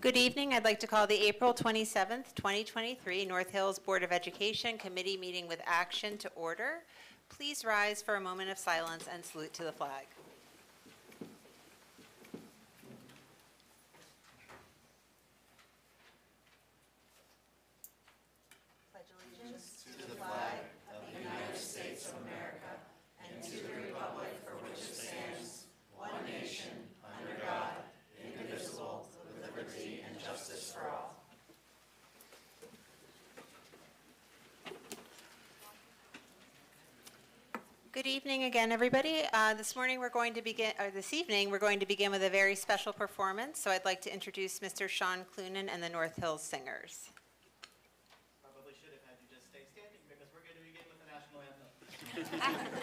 Good evening. I'd like to call the April 27th, 2023 North Hills Board of Education Committee meeting with action to order. Please rise for a moment of silence and salute to the flag. Good evening again, everybody. Uh, This morning, we're going to begin, or this evening, we're going to begin with a very special performance. So I'd like to introduce Mr. Sean Clunan and the North Hills Singers. Probably should have had you just stay standing because we're going to begin with the national anthem.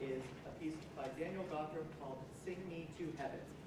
is a piece by Daniel Gawthrop called Sing Me to Heaven.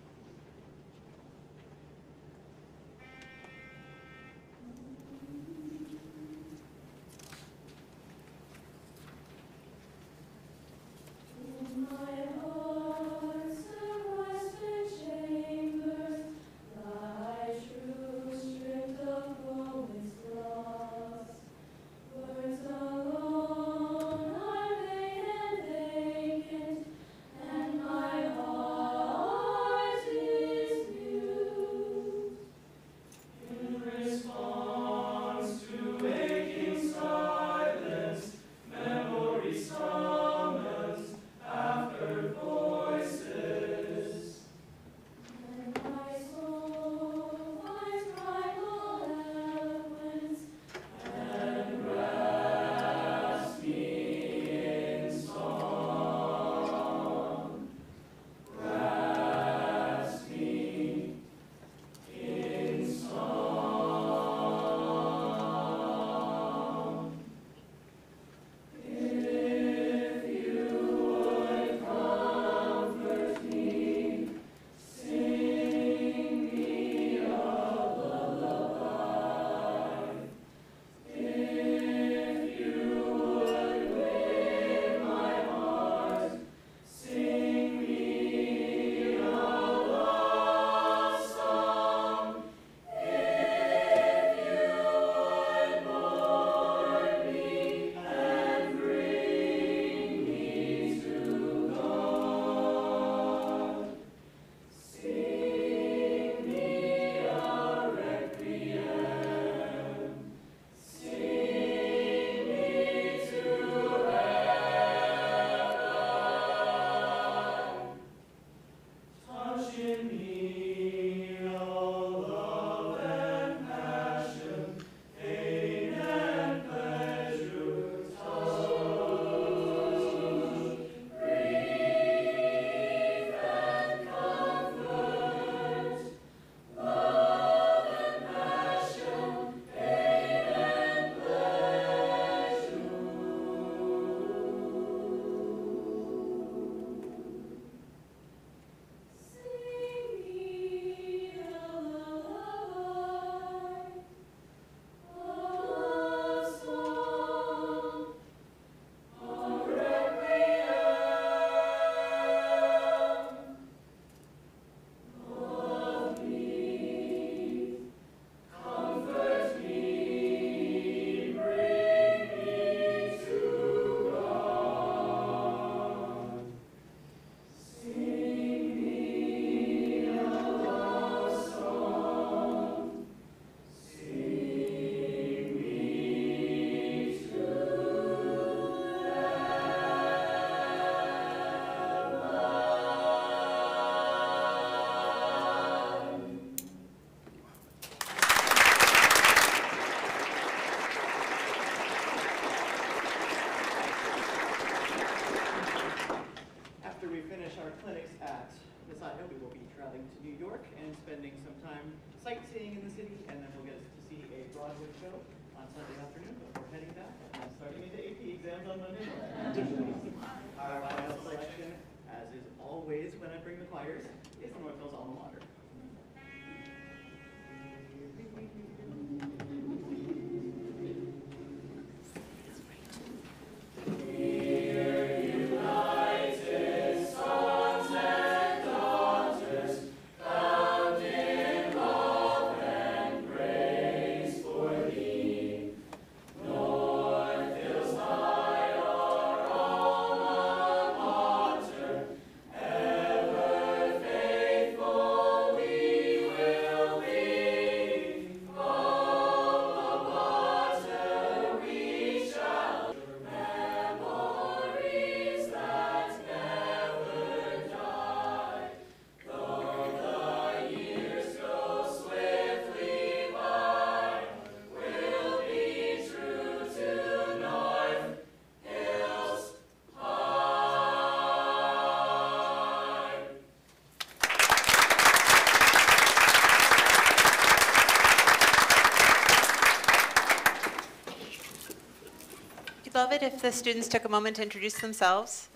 Love it if the students took a moment to introduce themselves.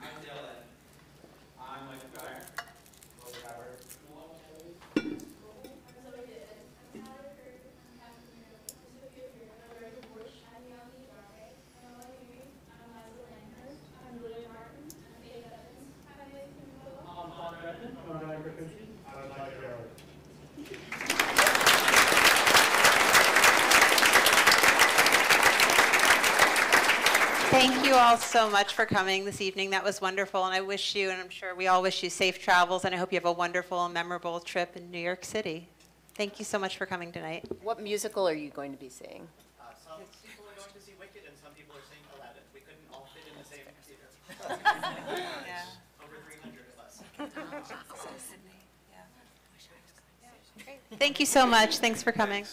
I'm Dylan. I'm Michael Geyer. Will Robert. I'm Paul Redmond. I'm Ryan Griffin. Thank you all so much for coming this evening. That was wonderful, and I wish you, and I'm sure we all wish you safe travels, and I hope you have a wonderful and memorable trip in New York City. Thank you so much for coming tonight. What musical are you going to be seeing? Uh, some people are going to see Wicked and some people are seeing Aladdin. We couldn't all fit in the same theater. Over 300 of us. Thank you so much. Thanks for coming.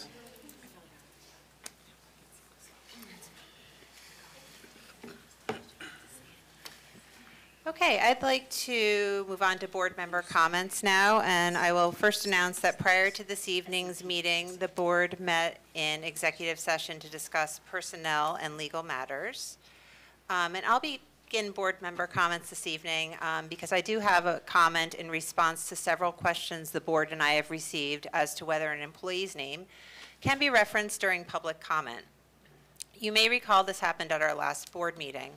Okay, I'd like to move on to board member comments now, and I will first announce that prior to this evening's meeting, the board met in executive session to discuss personnel and legal matters. Um, And I'll begin board member comments this evening um, because I do have a comment in response to several questions the board and I have received as to whether an employee's name can be referenced during public comment. You may recall this happened at our last board meeting.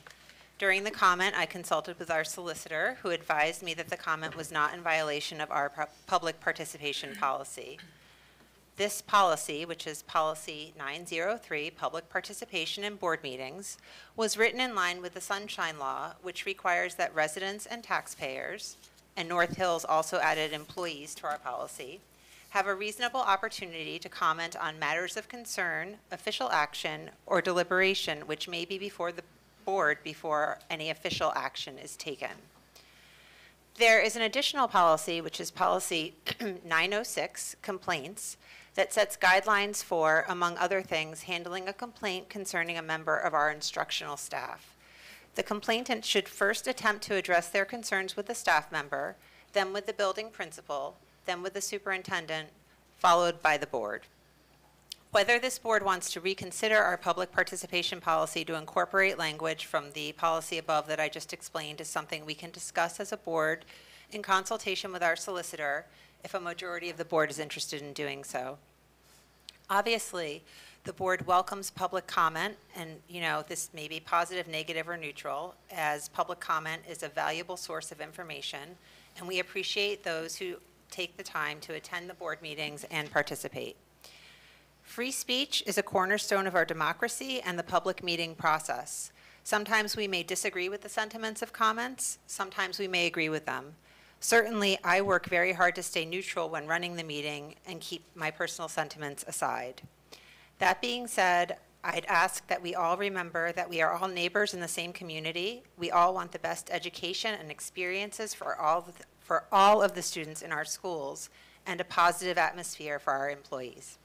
During the comment, I consulted with our solicitor, who advised me that the comment was not in violation of our public participation policy. This policy, which is Policy 903, Public Participation in Board Meetings, was written in line with the Sunshine Law, which requires that residents and taxpayers, and North Hills also added employees to our policy, have a reasonable opportunity to comment on matters of concern, official action, or deliberation which may be before the board before any official action is taken. There is an additional policy, which is Policy 906, Complaints, that sets guidelines for, among other things, handling a complaint concerning a member of our instructional staff. The complainant should first attempt to address their concerns with the staff member, then with the building principal, then with the superintendent, followed by the board. Whether this board wants to reconsider our public participation policy to incorporate language from the policy above that I just explained is something we can discuss as a board in consultation with our solicitor if a majority of the board is interested in doing so. Obviously, the board welcomes public comment, and, you know, this may be positive, negative, or neutral, as public comment is a valuable source of information, and we appreciate those who take the time to attend the board meetings and participate. Free speech is a cornerstone of our democracy and the public meeting process. Sometimes we may disagree with the sentiments of comments, sometimes we may agree with them. Certainly, I work very hard to stay neutral when running the meeting and keep my personal sentiments aside. That being said, I'd ask that we all remember that we are all neighbors in the same community. We all want the best education and experiences for all, the- for all of the students in our schools and a positive atmosphere for our employees.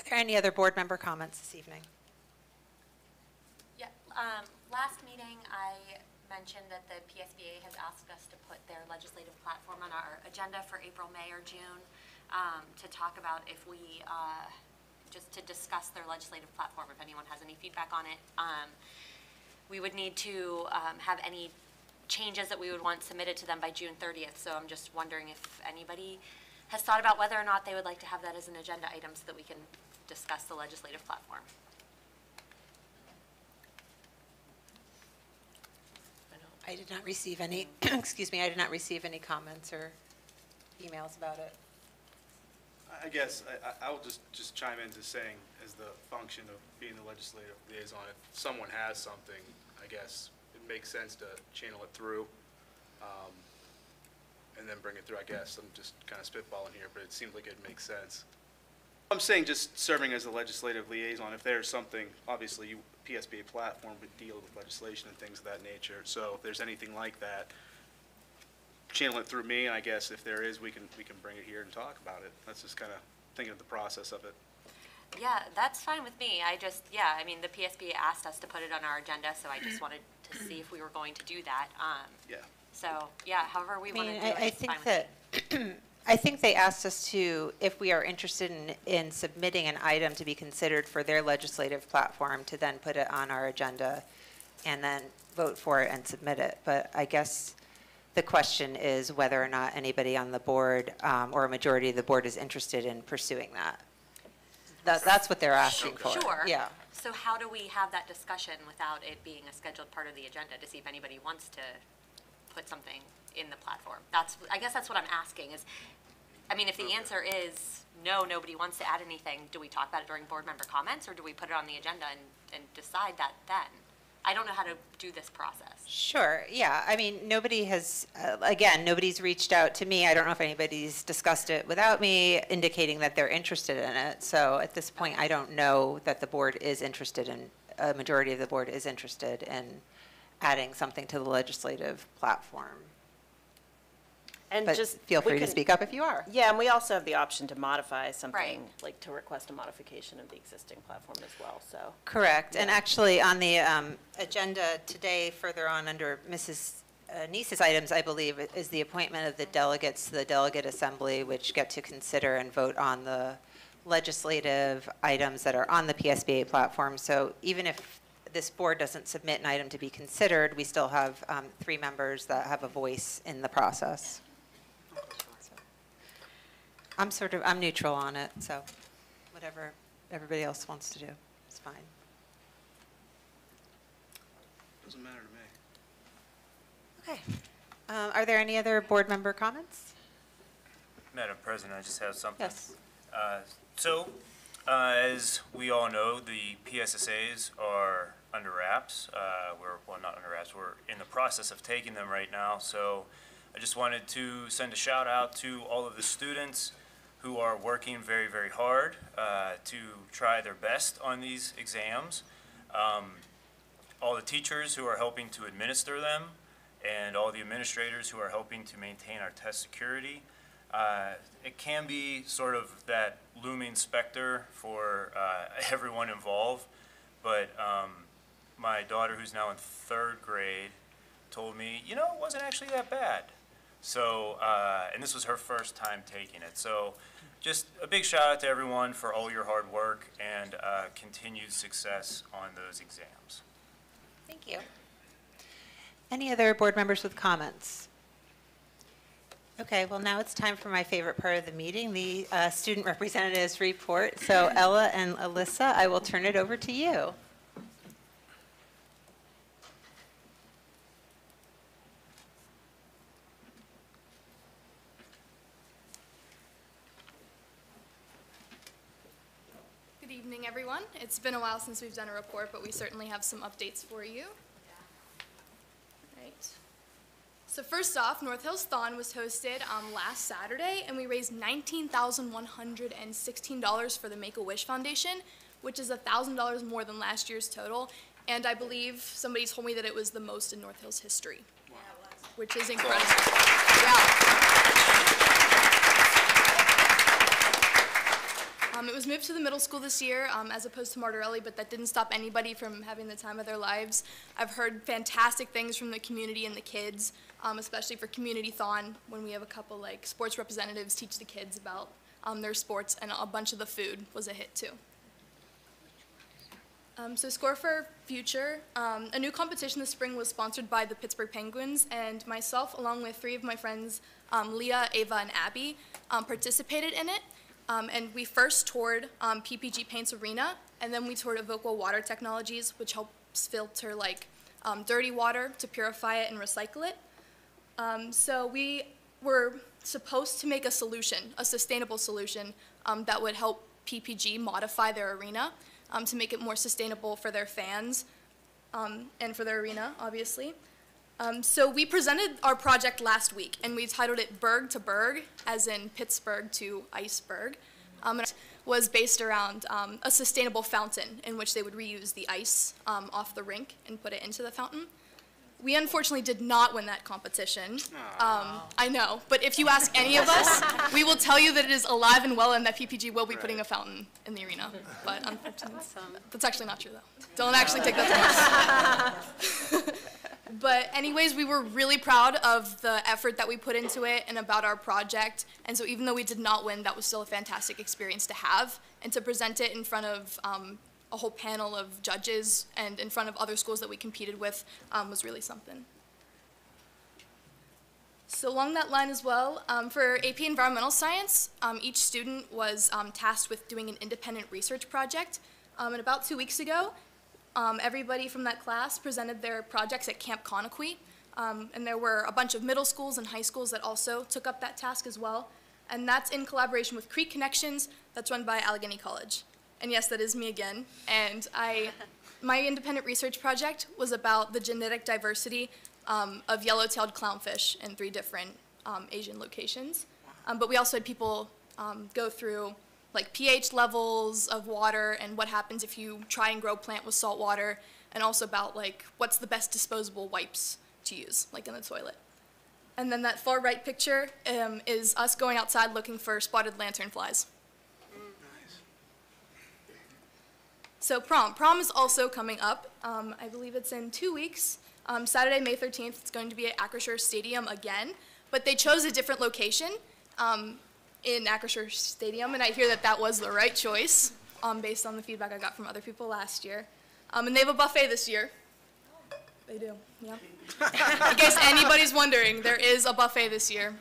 Are there any other board member comments this evening? Yeah, um, last meeting, I mentioned that the PSBA has asked us to put their legislative platform on our agenda for April, May, or June, um, to talk about if we, uh, just to discuss their legislative platform, if anyone has any feedback on it. Um, We would need to um, have any changes that we would want submitted to them by June 30th. So I'm just wondering if anybody has thought about whether or not they would like to have that as an agenda item so that we can discuss the legislative platform. I did not receive any, excuse me, I did not receive any comments or emails about it. I guess I, I- I will just, just chime into saying, as the function of being the legislative liaison, if someone has something, I guess it makes sense to channel it through, um, and then bring it through, I guess. I'm just kind of spitballing here, but it seems like it makes sense. I'm saying just serving as a legislative liaison, if there's something, obviously, you, PSBA platform would deal with legislation and things of that nature. So if there's anything like that, channel it through me, and I guess if there is, we can, we can bring it here and talk about it. That's just kind of thinking of the process of it. Yeah, that's fine with me. I just, yeah, I mean, the PSB asked us to put it on our agenda, so I just wanted to see if we were going to do that. Um, Yeah. So, yeah, however we I want to mean, do it, I, I it's think fine with me. that, I think they asked us to, if we are interested in, in submitting an item to be considered for their legislative platform, to then put it on our agenda and then vote for it and submit it. But I guess the question is whether or not anybody on the board, um, or a majority of the board is interested in pursuing that. That, that's what they're asking for. Sure. Yeah. So how do we have that discussion without it being a scheduled part of the agenda to see if anybody wants to put something in the platform? That's, I guess that's what I'm asking is, I mean, if the answer is no, nobody wants to add anything, do we talk about it during board member comments or do we put it on the agenda and, and decide that then? I don't know how to do this process. Sure, yeah, I mean, nobody has, uh, again, nobody's reached out to me, I don't know if anybody's discussed it without me, indicating that they're interested in it, so at this point, I don't know that the board is interested in, a majority of the board is interested in adding something to the legislative platform. And But just. feel we free to speak up if you are. Yeah, and we also have the option to modify something, Right. like to request a modification of the existing platform as well, so. Correct, and actually, on the um, agenda today, further on under Mrs. uh, Neese's items, I believe, is the appointment of the delegates to the delegate assembly, which get to consider and vote on the legislative items that are on the PSBA platform. So even if this board doesn't submit an item to be considered, we still have um, three members that have a voice in the process. I'm sort of, I'm neutral on it, so whatever everybody else wants to do, it's fine. Doesn't matter to me. Okay. Um, Are there any other board member comments? Madam President, I just have something. Yes. Uh, So, uh, as we all know, the PSSAs are under wraps. Uh, We're, well, not under wraps, we're in the process of taking them right now. So I just wanted to send a shout out to all of the students who are working very, very hard uh, to try their best on these exams. Um, all the teachers who are helping to administer them, and all the administrators who are helping to maintain our test security. Uh, It can be sort of that looming specter for uh, everyone involved, but um, my daughter, who's now in third grade, told me, you know, it wasn't actually that bad. So, uh, and this was her first time taking it. So, just a big shout out to everyone for all your hard work and uh, continued success on those exams. Thank you. Any other board members with comments? Okay, well, now it's time for my favorite part of the meeting, the uh, student representatives report. So Ella and Alyssa, I will turn it over to you. Good evening, everyone. It's been a while since we've done a report, but we certainly have some updates for you. Right. So first off, North Hills Thon was hosted um, last Saturday, and we raised $19,116 for the Make-A-Wish Foundation, which is $1,000 more than last year's total. And I believe somebody told me that it was the most in North Hills history. Which is incredible. Yeah. Um, it was moved to the middle school this year um, as opposed to Martorelli, but that didn't stop anybody from having the time of their lives. I've heard fantastic things from the community and the kids, um, especially for Community Thon when we have a couple like sports representatives teach the kids about um, their sports, and a bunch of the food was a hit too. Um, so Score for Future, um, a new competition this spring was sponsored by the Pittsburgh Penguins, and myself, along with three of my friends, um, Leah, Ava, and Abby, um, participated in it. Um, and we first toured um, PPG Paints Arena, and then we toured Evoqua Water Technologies, which helps filter like um, dirty water to purify it and recycle it. Um, so we were supposed to make a solution, a sustainable solution um, that would help PPG modify their arena um, to make it more sustainable for their fans and for their arena, obviously. Um, so we presented our project last week, and we titled it Berg to Berg, as in Pittsburgh to Iceberg. Um, and it was based around um, a sustainable fountain in which they would reuse the ice um, off the rink and put it into the fountain. We unfortunately did not win that competition. Um, I know, but if you ask any of us, we will tell you that it is alive and well and that PPG will be putting a fountain in the arena. But unfortunately, that's actually not true though. Don't actually take that to us. But anyways, we were really proud of the effort that we put into it and about our project. And so even though we did not win, that was still a fantastic experience to have. And to present it in front of um, a whole panel of judges and in front of other schools that we competed with um, was really something. So along that line as well, um, for AP Environmental Science, um, each student was um, tasked with doing an independent research project. Um, and about two weeks ago, um, everybody from that class presented their projects at Camp Kon-O-Kwee. Um, and there were a bunch of middle schools and high schools that also took up that task as well. And that's in collaboration with Creek Connections, that's run by Allegheny College. And yes, that is me again. And I, my independent research project was about the genetic diversity um, of yellow-tailed clownfish in three different um, Asian locations. Um, but we also had people um, go through like pH levels of water and what happens if you try and grow plant with salt water, and also about like what's the best disposable wipes to use, like in the toilet. And then that far right picture um, is us going outside looking for spotted lanternflies. Nice. So prom. Prom is also coming up. Um, I believe it's in two weeks. Um, Saturday, May 13th, it's going to be at Acrisure Stadium again, but they chose a different location um, in Acrisure Stadium, and I hear that that was the right choice um, based on the feedback I got from other people last year. Um, and they have a buffet this year. They do, yeah. in case anybody's wondering, there is a buffet this year.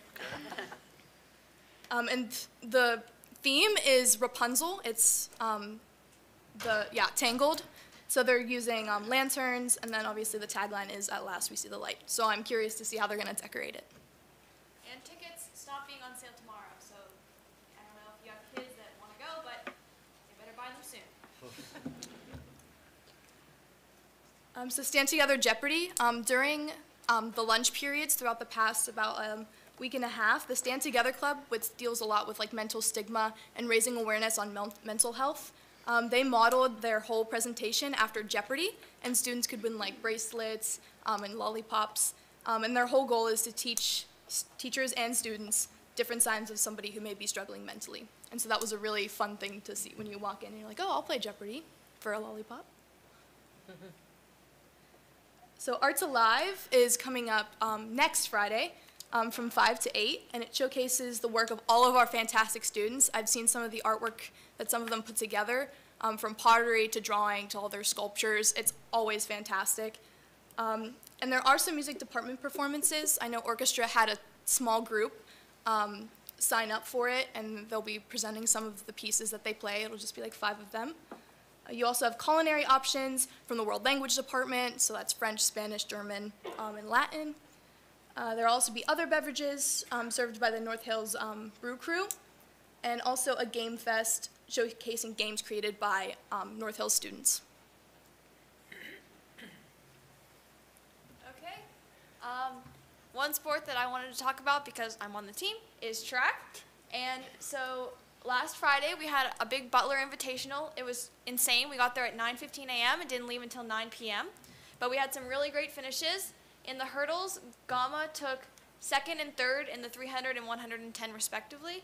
Um, and the theme is Rapunzel. It's um, the yeah Tangled. So they're using um, lanterns, and then obviously the tagline is "At last we see the light." So I'm curious to see how they're going to decorate it. And tickets stop being on sale tomorrow, so I don't know if you have kids that want to go, but they better buy them soon. Um, so stand together Jeopardy. Um, during um, the lunch periods throughout the past about um, week and a half, the Stand Together Club, which deals a lot with like mental stigma and raising awareness on mental health, um, they modeled their whole presentation after Jeopardy, and students could win like bracelets um, and lollipops. And their whole goal is to teach teachers and students different signs of somebody who may be struggling mentally. And so that was a really fun thing to see when you walk in and you're like, oh, I'll play Jeopardy for a lollipop. So Arts Alive is coming up um, next Friday um, from 5 to 8, and it showcases the work of all of our fantastic students. I've seen some of the artwork that some of them put together, um, from pottery to drawing to all their sculptures. It's always fantastic. Um, and there are some music department performances. I know orchestra had a small group um, sign up for it, and they'll be presenting some of the pieces that they play. It'll just be like five of them. You also have culinary options from the World Language Department, so that's French, Spanish, German, um, and Latin. Uh, there'll also be other beverages um, served by the North Hills um, Brew Crew, and also a game fest showcasing games created by um, North Hills students. Okay. Um, one sport that I wanted to talk about because I'm on the team is track. And so last Friday we had a big Butler Invitational. It was insane. We got there at 9:15 a.m. and didn't leave until 9 p.m. But we had some really great finishes. In the hurdles, Gama took second and third in the 300 and 110 respectively.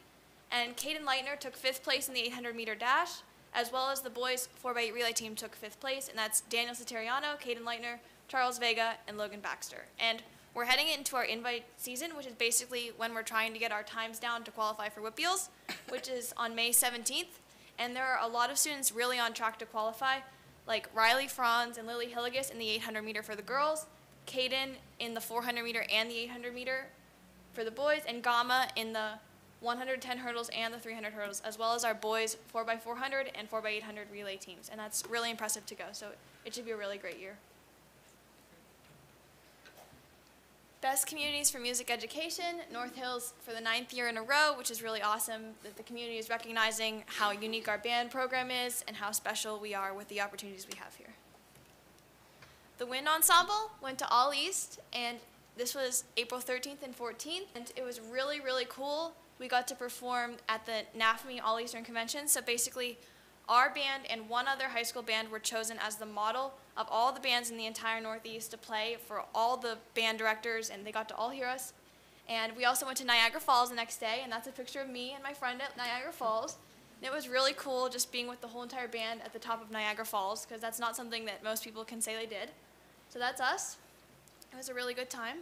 And Caden Leitner took fifth place in the 800 meter dash, as well as the boys 4x8 relay team took fifth place, and that's Daniel Satariano, Caden Leitner, Charles Vega, and Logan Baxter. And we're heading into our invite season, which is basically when we're trying to get our times down to qualify for WPIALs, which is on May 17th. And there are a lot of students really on track to qualify, like Riley Franz and Lily Hilligus in the 800 meter for the girls, Caden in the 400 meter and the 800 meter for the boys, and Gama in the 110 hurdles and the 300 hurdles, as well as our boys 4x400 and 4x800 relay teams. And that's really impressive to go, so it should be a really great year. Best communities for music education, North Hills for the ninth year in a row, which is really awesome that the community is recognizing how unique our band program is and how special we are with the opportunities we have here. The Wind Ensemble went to All East, and this was April 13th and 14th, and it was really, really cool. We got to perform at the NAFME All Eastern Convention, so basically our band and one other high school band were chosen as the model of all the bands in the entire Northeast to play for all the band directors, and they got to all hear us. And we also went to Niagara Falls the next day, and that's a picture of me and my friend at Niagara Falls. And it was really cool just being with the whole entire band at the top of Niagara Falls, because that's not something that most people can say they did. So that's us. It was a really good time.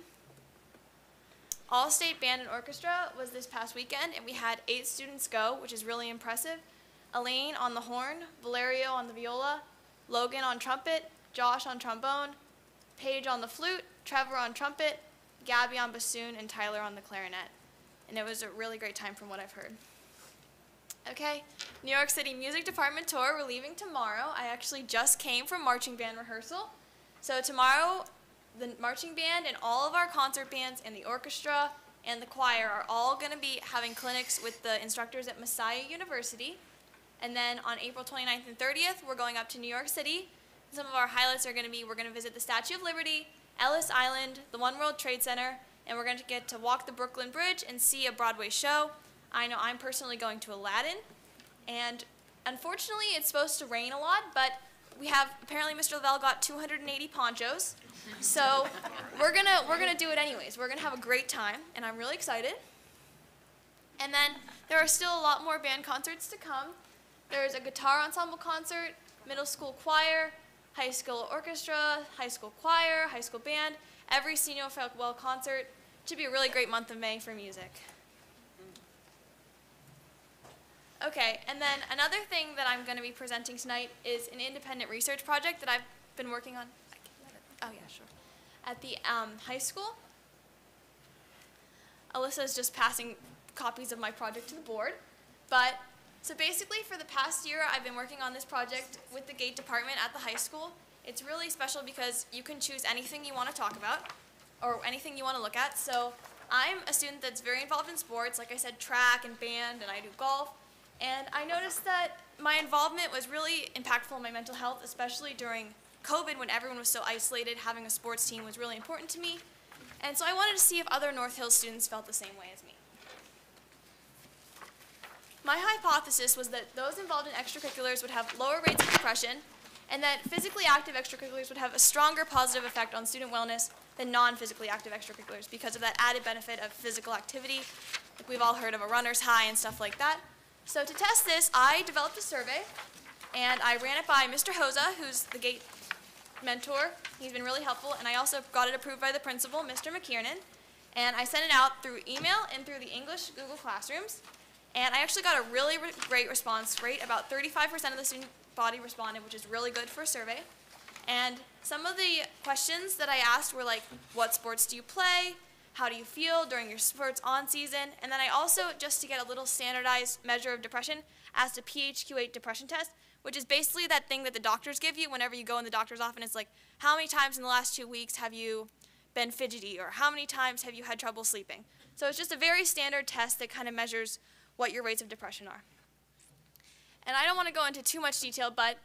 All State Band and Orchestra was this past weekend, and we had eight students go, which is really impressive. Elaine on the horn, Valerio on the viola, Logan on trumpet, Josh on trombone, Paige on the flute, Trevor on trumpet, Gabby on bassoon, and Tyler on the clarinet. And it was a really great time from what I've heard. Okay, New York City Music Department tour. We're leaving tomorrow. I actually just came from marching band rehearsal. So tomorrow, the marching band and all of our concert bands and the orchestra and the choir are all going to be having clinics with the instructors at Messiah University. And then on April 29th and 30th, we're going up to New York City. Some of our highlights are going to be we're going to visit the Statue of Liberty, Ellis Island, the One World Trade Center, and we're going to get to walk the Brooklyn Bridge and see a Broadway show. I know I'm personally going to Aladdin, and unfortunately, it's supposed to rain a lot, but we have apparently Mr. Lavelle got 280 ponchos, so we're gonna we're gonna do it anyways. We're gonna have a great time, and I'm really excited. And then there are still a lot more band concerts to come. There's a guitar ensemble concert, middle school choir, high school orchestra, high school choir, high school band, every senior farewell concert. Should be a really great month of May for music. Okay, and then another thing that I'm going to be presenting tonight is an independent research project that I've been working on. Oh yeah, sure. At the um, high school. Alyssa is just passing copies of my project to the board, but so basically for the past year I've been working on this project with the gate department at the high school. It's really special because you can choose anything you want to talk about or anything you want to look at. So I'm a student that's very involved in sports, like I said, track and band, and I do golf. And I noticed that my involvement was really impactful on my mental health, especially during COVID when everyone was so isolated. Having a sports team was really important to me. And so I wanted to see if other North Hills students felt the same way as me. My hypothesis was that those involved in extracurriculars would have lower rates of depression, and that physically active extracurriculars would have a stronger positive effect on student wellness than non-physically active extracurriculars because of that added benefit of physical activity. Like we've all heard of a runner's high and stuff like that. So to test this, I developed a survey, and I ran it by Mr. Hosa, who's the GATE mentor. He's been really helpful, and I also got it approved by the principal, Mr. McKiernan. And I sent it out through email and through the English Google Classrooms. And I actually got a really re great response rate. About 35% of the student body responded, which is really good for a survey. And some of the questions that I asked were like, what sports do you play? How do you feel during your sports on season? And then I also, just to get a little standardized measure of depression, asked a PHQ-8 depression test, which is basically that thing that the doctors give you whenever you go in the doctor's office. It's like, how many times in the last two weeks have you been fidgety, or how many times have you had trouble sleeping? So it's just a very standard test that kind of measures what your rates of depression are. And I don't want to go into too much detail, but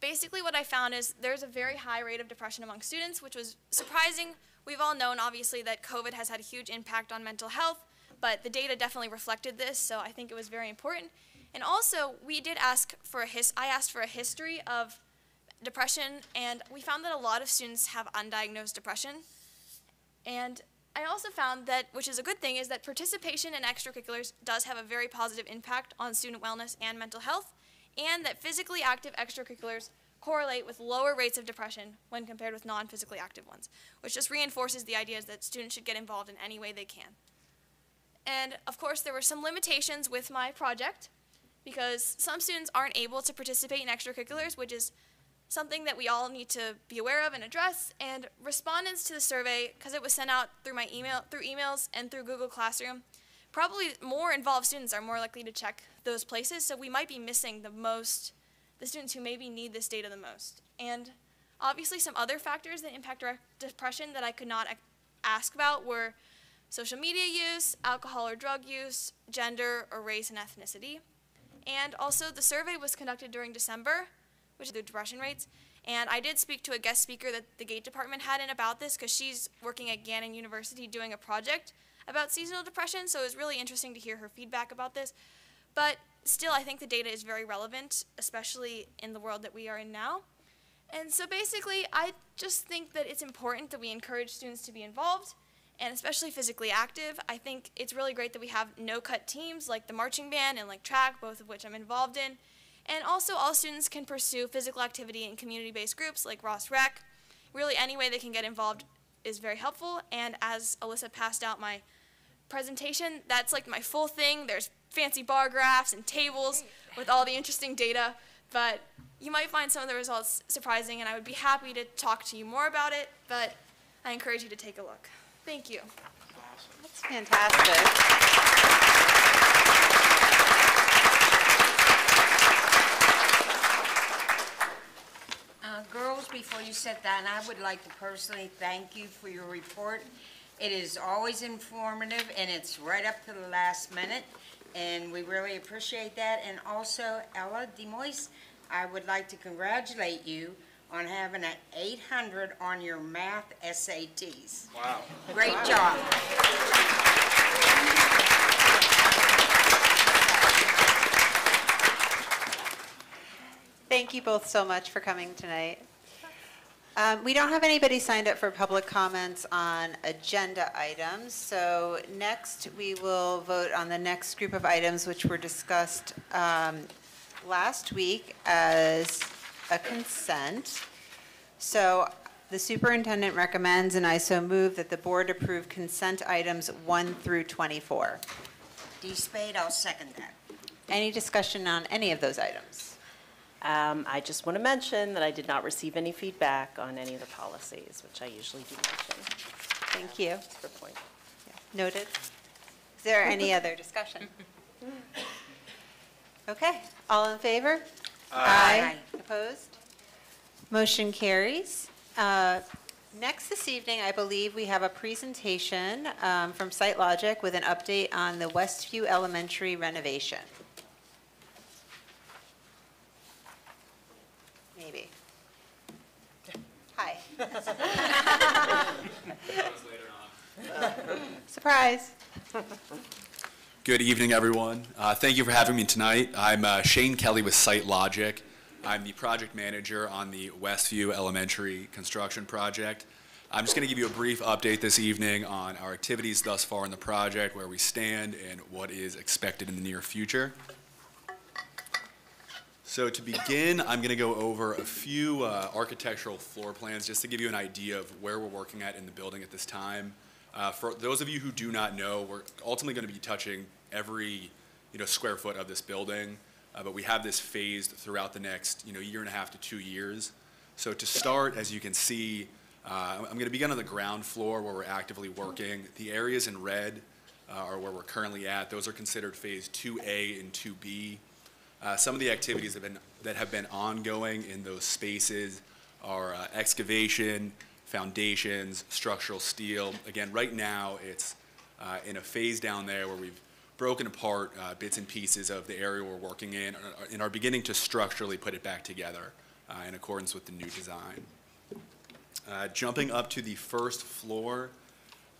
basically what I found is there's a very high rate of depression among students, which was surprising. We've all known, obviously, that COVID has had a huge impact on mental health, but the data definitely reflected this, so I think it was very important. And also, we did ask for a his I asked for a history of depression, and we found that a lot of students have undiagnosed depression. And I also found that, which is a good thing, is that participation in extracurriculars does have a very positive impact on student wellness and mental health, and that physically active extracurriculars correlate with lower rates of depression when compared with non physically active ones, which just reinforces the ideas that students should get involved in any way they can. And of course, there were some limitations with my project because some students aren't able to participate in extracurriculars, which is something that we all need to be aware of and address. And respondents to the survey, because it was sent out through my email, through emails and through Google Classroom, probably more involved students are more likely to check those places. So we might be missing the most, the students who maybe need this data the most. And obviously, some other factors that impact depression that I could not ask about were social media use, alcohol or drug use, gender or race and ethnicity. And also, the survey was conducted during December, which is the depression rates. And I did speak to a guest speaker that the Gate Department had in about this because she's working at Gannon University doing a project about seasonal depression. So it was really interesting to hear her feedback about this. But still, I think the data is very relevant, especially in the world that we are in now. And so basically, I just think that it's important that we encourage students to be involved and especially physically active. I think it's really great that we have no-cut teams like the marching band and like track, both of which I'm involved in. And also all students can pursue physical activity in community-based groups like Ross Rec. Really any way they can get involved is very helpful. And as Alyssa passed out my presentation, that's like my full thing. There's fancy bar graphs and tables with all the interesting data. But you might find some of the results surprising and I would be happy to talk to you more about it, but I encourage you to take a look. Thank you. That's fantastic. Girls, before you sit down, I would like to personally thank you for your report. It is always informative, and it's right up to the last minute, and we really appreciate that. And also, Ella Demois, I would like to congratulate you on having an 800 on your math SATs. Wow. Great job. Thank you both so much for coming tonight. Um, We don't have anybody signed up for public comments on agenda items, so next, we will vote on the next group of items which were discussed um, last week as a consent. So the superintendent recommends, and I so move, that the board approve consent items 1 through 24. D. Spade, I'll second that. Any discussion on any of those items? Um, I just want to mention that I did not receive any feedback on any of the policies, which I usually do mention. Thank you. For point. Noted. Is there any other discussion? Okay, all in favor? Aye. Opposed? Motion carries. Uh, Next this evening, I believe we have a presentation um, from SitelogIQ with an update on the Westview Elementary renovation. Maybe. Hi. Surprise. Good evening, everyone. Uh, Thank you for having me tonight. I'm uh, Shane Kelly with SitelogIQ. I'm the project manager on the Westview Elementary construction project. I'm just going to give you a brief update this evening on our activities thus far in the project, where we stand, and what is expected in the near future. So to begin, I'm going to go over a few uh, architectural floor plans just to give you an idea of where we're working at in the building at this time. Uh, For those of you who do not know, we're ultimately going to be touching every, you know, square foot of this building, uh, but we have this phased throughout the next, you know, year and a half to two years. So to start, as you can see, uh, I'm going to begin on the ground floor where we're actively working. The areas in red uh, are where we're currently at. Those are considered Phase 2A and 2B. Uh, Some of the activities have been, that have been ongoing in those spaces are uh, excavation, foundations, structural steel. Again, right now, it's uh, in a phase down there where we've broken apart uh, bits and pieces of the area we're working in and are beginning to structurally put it back together uh, in accordance with the new design. Uh, Jumping up to the first floor,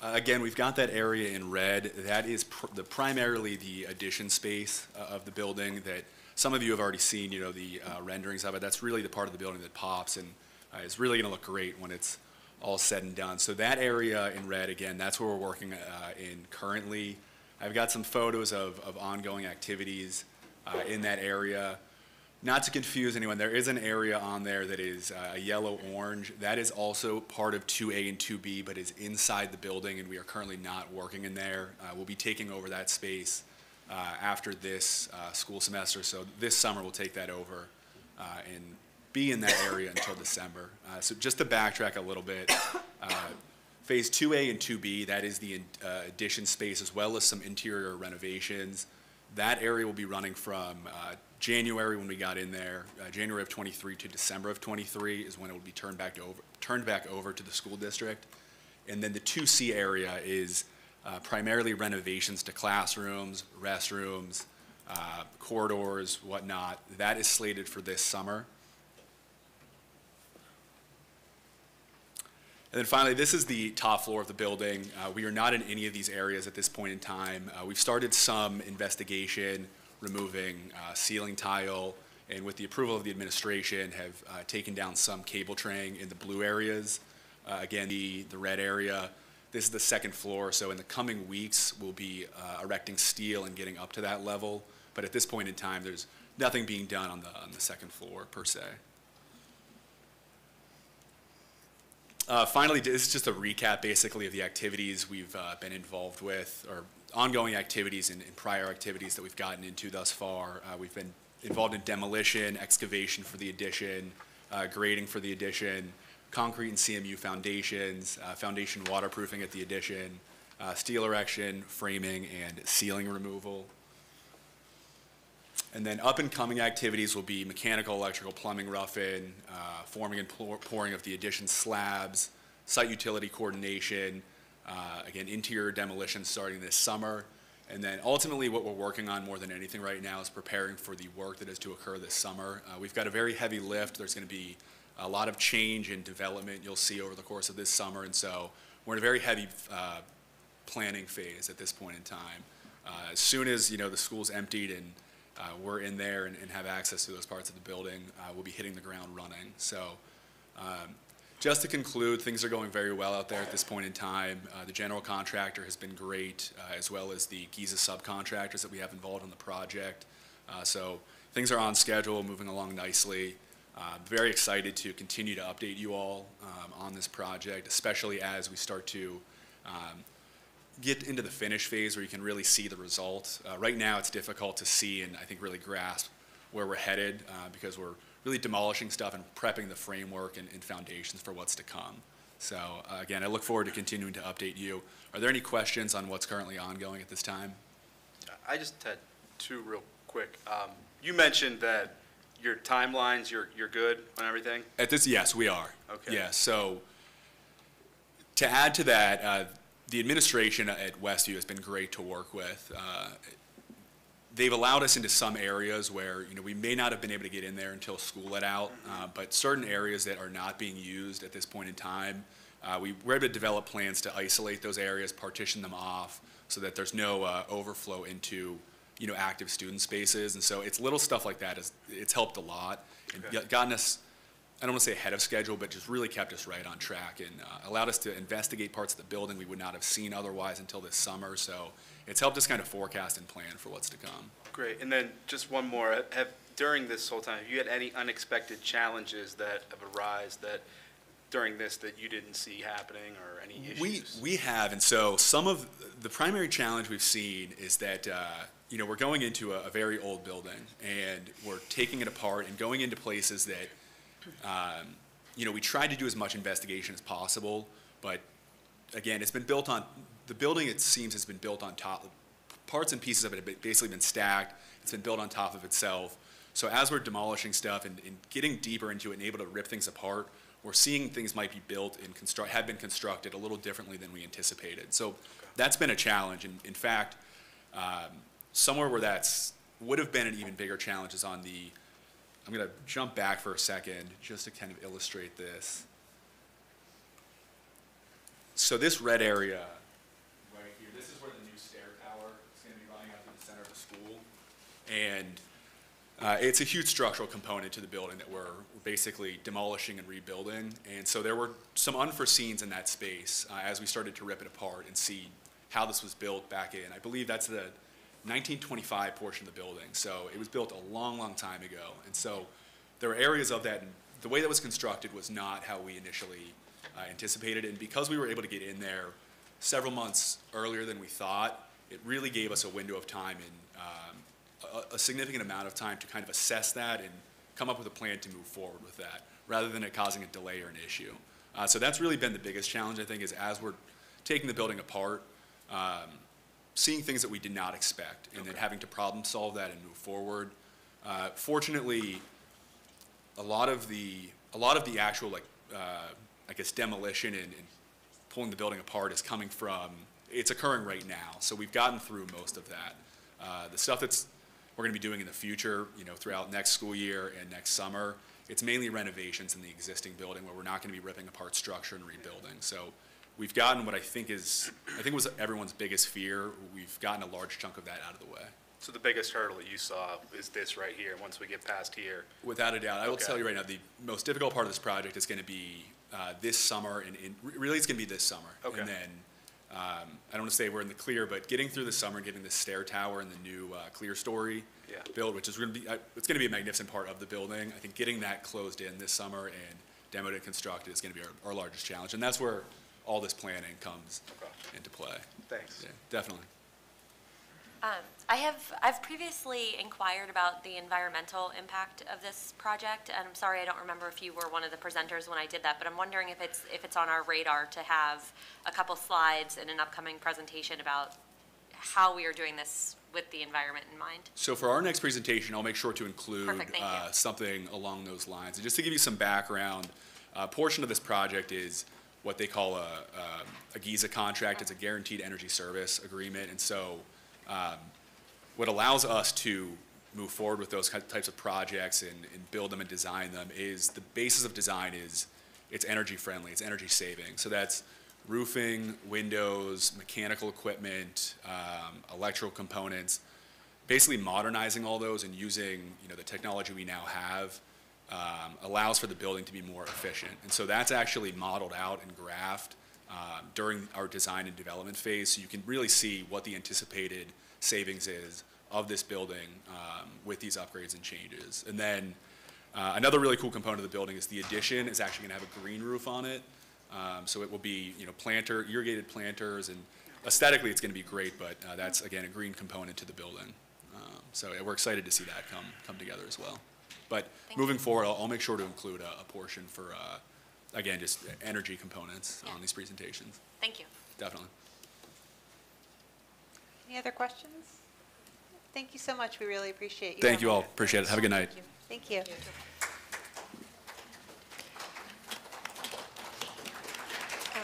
uh, Again, we've got that area in red. That is pr- the primarily the addition space uh, of the building that some of you have already seen, you know, the uh, renderings of it. That's really the part of the building that pops and uh, is really going to look great when it's all said and done. So that area in red, again, that's where we're working uh, in currently. I've got some photos of, of ongoing activities uh, in that area. Not to confuse anyone, there is an area on there that is uh, a yellow-orange. That is also part of 2A and 2B, but is inside the building, and we are currently not working in there. Uh, We'll be taking over that space after this uh, school semester, so this summer we'll take that over uh, and be in that area until December. Uh, So just to backtrack a little bit, uh, Phase 2A and 2B, that is the uh, addition space as well as some interior renovations. That area will be running from uh, January when we got in there, uh, January of '23 to December of '23 is when it will be turned back over, turned back over to the school district. And then the 2C area is uh, primarily renovations to classrooms, restrooms, uh, corridors, whatnot. That is slated for this summer. And then finally, this is the top floor of the building. Uh, We are not in any of these areas at this point in time. Uh, We've started some investigation, removing uh, ceiling tile, and with the approval of the administration, have uh, taken down some cable traying in the blue areas. Uh, Again, the, the red area, this is the second floor, so in the coming weeks, we'll be uh, erecting steel and getting up to that level. But at this point in time, there's nothing being done on the, on the second floor per se. Uh, finally, this is just a recap basically of the activities we've uh, been involved with, or ongoing activities and, and prior activities that we've gotten into thus far. Uh, we've been involved in demolition, excavation for the addition, uh, grading for the addition, concrete and CMU foundations, uh, foundation waterproofing at the addition, uh, steel erection, framing, and ceiling removal. And then up and coming activities will be mechanical, electrical, plumbing, roughing, uh, forming and pour- pouring of the addition slabs, site utility coordination, uh, again, interior demolition starting this summer. And then ultimately, what we're working on more than anything right now is preparing for the work that is to occur this summer. Uh, We've got a very heavy lift. There's going to be a lot of change and development you'll see over the course of this summer. And so we're in a very heavy uh, planning phase at this point in time. Uh, As soon as, you know, the school's emptied and uh, we're in there and, and have access to those parts of the building, uh, we'll be hitting the ground running. So, um, just to conclude, things are going very well out there at this point in time. Uh, the general contractor has been great, uh, as well as the GESA subcontractors that we have involved in the project. So, things are on schedule, moving along nicely. Uh, very excited to continue to update you all um, on this project, especially as we start to um, get into the finish phase where you can really see the results. Uh, right now, it's difficult to see and I think really grasp where we're headed uh, because we're really demolishing stuff and prepping the framework and, and foundations for what's to come. So uh, again, I look forward to continuing to update you. Are there any questions on what's currently ongoing at this time? I just had two real quick. Um, You mentioned that your timelines, you're, you're good on everything? At this, yes, we are. Okay. Yeah, so to add to that, uh, the administration at Westview has been great to work with. Uh, They've allowed us into some areas where, you know, we may not have been able to get in there until school let out, uh, but certain areas that are not being used at this point in time, uh, we were able to develop plans to isolate those areas, partition them off, so that there's no uh, overflow into, you know, active student spaces. And so it's little stuff like that, is it's helped a lot and Okay. gotten us I don't want to say ahead of schedule, but just really kept us right on track and uh, allowed us to investigate parts of the building we would not have seen otherwise until this summer. So it's helped us kind of forecast and plan for what's to come. Great. And then just one more. Have, during this whole time, have you had any unexpected challenges that have arisen that during this that you didn't see happening or any We, issues? we have, and so some of, the primary challenge we've seen is that, uh, you know, we're going into a, a very old building, and we're taking it apart and going into places that, um, you know, we tried to do as much investigation as possible, but again, it's been built on, the building, it seems, has been built on top, parts and pieces of it have basically been stacked, it's been built on top of itself. So as we're demolishing stuff and, and getting deeper into it and able to rip things apart, we're seeing things might be built and construct, have been constructed a little differently than we anticipated. So that's been a challenge, and in fact, um, somewhere where that's, would have been an even bigger challenge is on the, I'm gonna jump back for a second, just to kind of illustrate this. So this red area, right here, this is where the new stair tower is gonna be running up through the center of the school. And Uh, It's a huge structural component to the building that we're basically demolishing and rebuilding. And so there were some unforeseens in that space uh, as we started to rip it apart and see how this was built back in. I believe that's the 1925 portion of the building. So it was built a long, long time ago. And so there were areas of that, the way that was constructed was not how we initially uh, anticipated. And because we were able to get in there several months earlier than we thought, it really gave us a window of time and um, a, a significant amount of time to kind of assess that and come up with a plan to move forward with that, rather than it causing a delay or an issue. Uh, so that's really been the biggest challenge, I think, is as we're taking the building apart, um, seeing things that we did not expect, and then having to problem solve that and move forward. Uh, fortunately, a lot of the a lot of the actual like uh, I guess demolition and, and pulling the building apart is coming from it's occurring right now. So we've gotten through most of that. Uh, the stuff that's we're going to be doing in the future, you know, throughout next school year and next summer, it's mainly renovations in the existing building where we're not going to be ripping apart structure and rebuilding. So we've gotten what I think is I think was everyone's biggest fear. We've gotten a large chunk of that out of the way. So the biggest hurdle that you saw is this right here, once we get past here. Without a doubt, I will Okay. tell you right now, the most difficult part of this project is going to be uh, this summer, and, and really it's going to be this summer. Okay. And then, um, I don't want to say we're in the clear, but getting through the summer, getting the stair tower and the new uh, clerestory Yeah. build, which is going to be, uh, it's going to be a magnificent part of the building. I think getting that closed in this summer and demoed and constructed is going to be our, our largest challenge, and that's where all this planning comes Okay. into play. Thanks. Yeah, definitely. Um, I have, I've previously inquired about the environmental impact of this project, and I'm sorry, I don't remember if you were one of the presenters when I did that, but I'm wondering if it's, if it's on our radar to have a couple slides in an upcoming presentation about how we are doing this with the environment in mind. So for our next presentation, I'll make sure to include Perfect, thank you. uh, something along those lines. And just to give you some background, a portion of this project is what they call a, um, a GESA contract. It's a guaranteed energy service agreement. And so um, what allows us to move forward with those types of projects and, and build them and design them is the basis of design is it's energy friendly, it's energy saving. So that's roofing, windows, mechanical equipment, um, electrical components, basically modernizing all those and using, you know, the technology we now have um, allows for the building to be more efficient. And so that's actually modeled out and graphed um, during our design and development phase. So you can really see what the anticipated savings is of this building um, with these upgrades and changes. And then uh, another really cool component of the building is the addition is actually going to have a green roof on it. Um, so it will be, you know, planter, irrigated planters, and aesthetically, it's going to be great, but uh, that's, again, a green component to the building. Um, So yeah, we're excited to see that come, come together as well. But Thank moving forward, I'll, I'll make sure to include a, a portion for, uh, again, just energy components Yeah. on these presentations, Thank you. definitely. Any other questions? Thank you so much. We really appreciate you. Thank you all, appreciate it, have a good night. Thank you.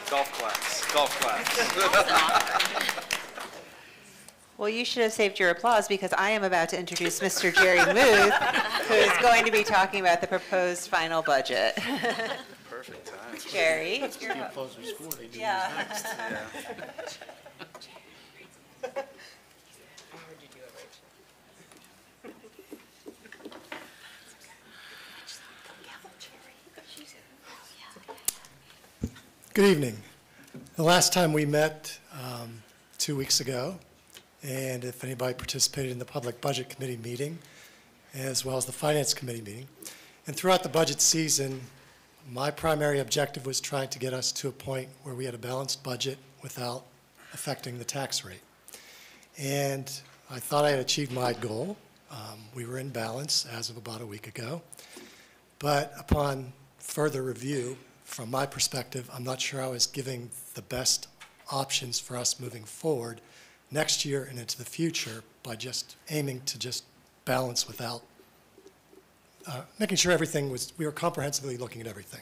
Golf claps, golf claps. Well, you should have saved your applause because I am about to introduce Mr. Jerry Muth, who is going to be talking about the proposed final budget. Perfect time. Jerry? closer score, they Yeah. Good evening. The last time we met, um, two weeks ago, and if anybody participated in the Public Budget Committee meeting, as well as the Finance Committee meeting, and throughout the budget season, my primary objective was trying to get us to a point where we had a balanced budget without affecting the tax rate. And I thought I had achieved my goal. Um, We were in balance as of about a week ago. But upon further review, from my perspective, I'm not sure I was giving the best options for us moving forward next year and into the future by just aiming to just balance without, uh, making sure everything was, we were comprehensively looking at everything.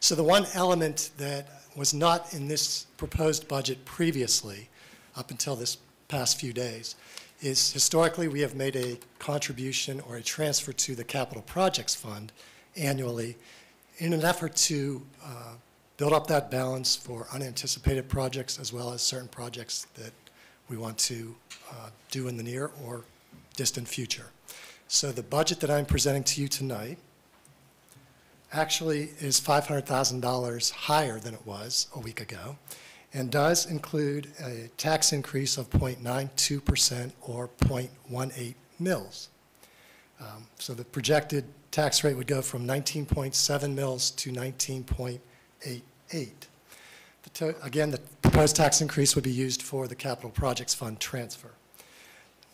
So the one element that was not in this proposed budget previously, up until this past few days, is historically, we have made a contribution or a transfer to the Capital Projects Fund annually in an effort to uh, build up that balance for unanticipated projects as well as certain projects that we want to uh, do in the near or distant future. So the budget that I'm presenting to you tonight actually is $500,000 higher than it was a week ago and does include a tax increase of 0.92% or 0.18 mils. Um, So the projected tax rate would go from 19.7 mils to 19.88. The Again, the proposed tax increase would be used for the capital projects fund transfer.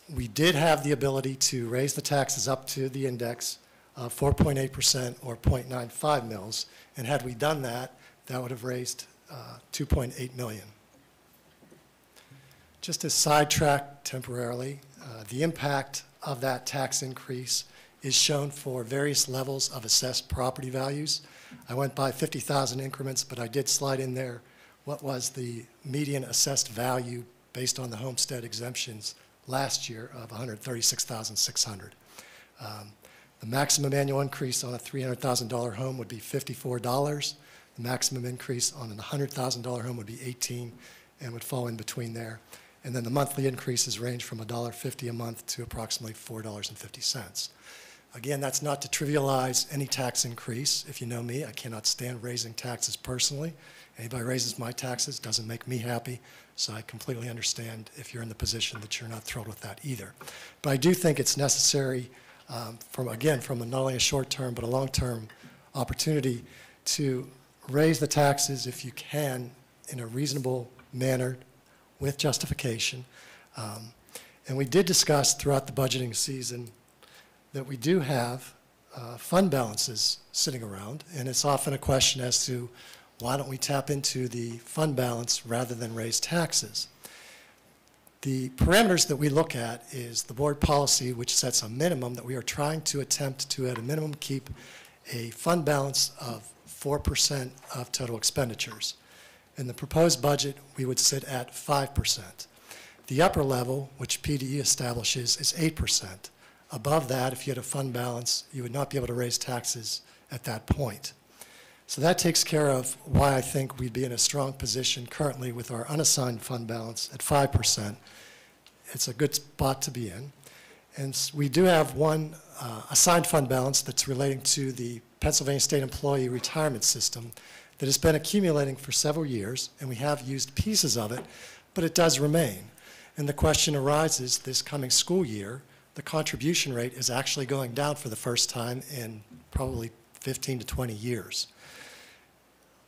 We did have the ability to raise the taxes up to the index of 4.8% or 0.95 mils, and had we done that, that would have raised uh, 2.8 million. Just to sidetrack temporarily, uh, the impact of that tax increase is shown for various levels of assessed property values. I went by 50,000 increments, but I did slide in there what was the median assessed value based on the homestead exemptions last year of 136,600. Um, The maximum annual increase on a $300,000 home would be $54. The maximum increase on a $100,000 home would be 18 and would fall in between there. And then the monthly increases range from $1.50 a month to approximately $4.50. Again, that's not to trivialize any tax increase. If you know me, I cannot stand raising taxes personally. Anybody raises my taxes doesn't make me happy, so I completely understand if you're in the position that you're not thrilled with that either. But I do think it's necessary um, from, again, from a- not only a short-term but a long-term opportunity to raise the taxes if you can in a reasonable manner with justification. Um, And we did discuss throughout the budgeting season that we do have uh, fund balances sitting around, and it's often a question as to why don't we tap into the fund balance rather than raise taxes? The parameters that we look at is the board policy, which sets a minimum that we are trying to attempt to, at a minimum, keep a fund balance of 4% of total expenditures. In the proposed budget, we would sit at 5%. The upper level, which PDE establishes, is 8%. Above that, if you had a fund balance, you would not be able to raise taxes at that point. So that takes care of why I think we'd be in a strong position currently with our unassigned fund balance at 5%. It's a good spot to be in. And we do have one uh, assigned fund balance that's relating to the Pennsylvania State Employee Retirement System that has been accumulating for several years, and we have used pieces of it, but it does remain. And the question arises this coming school year, the contribution rate is actually going down for the first time in probably 15 to 20 years.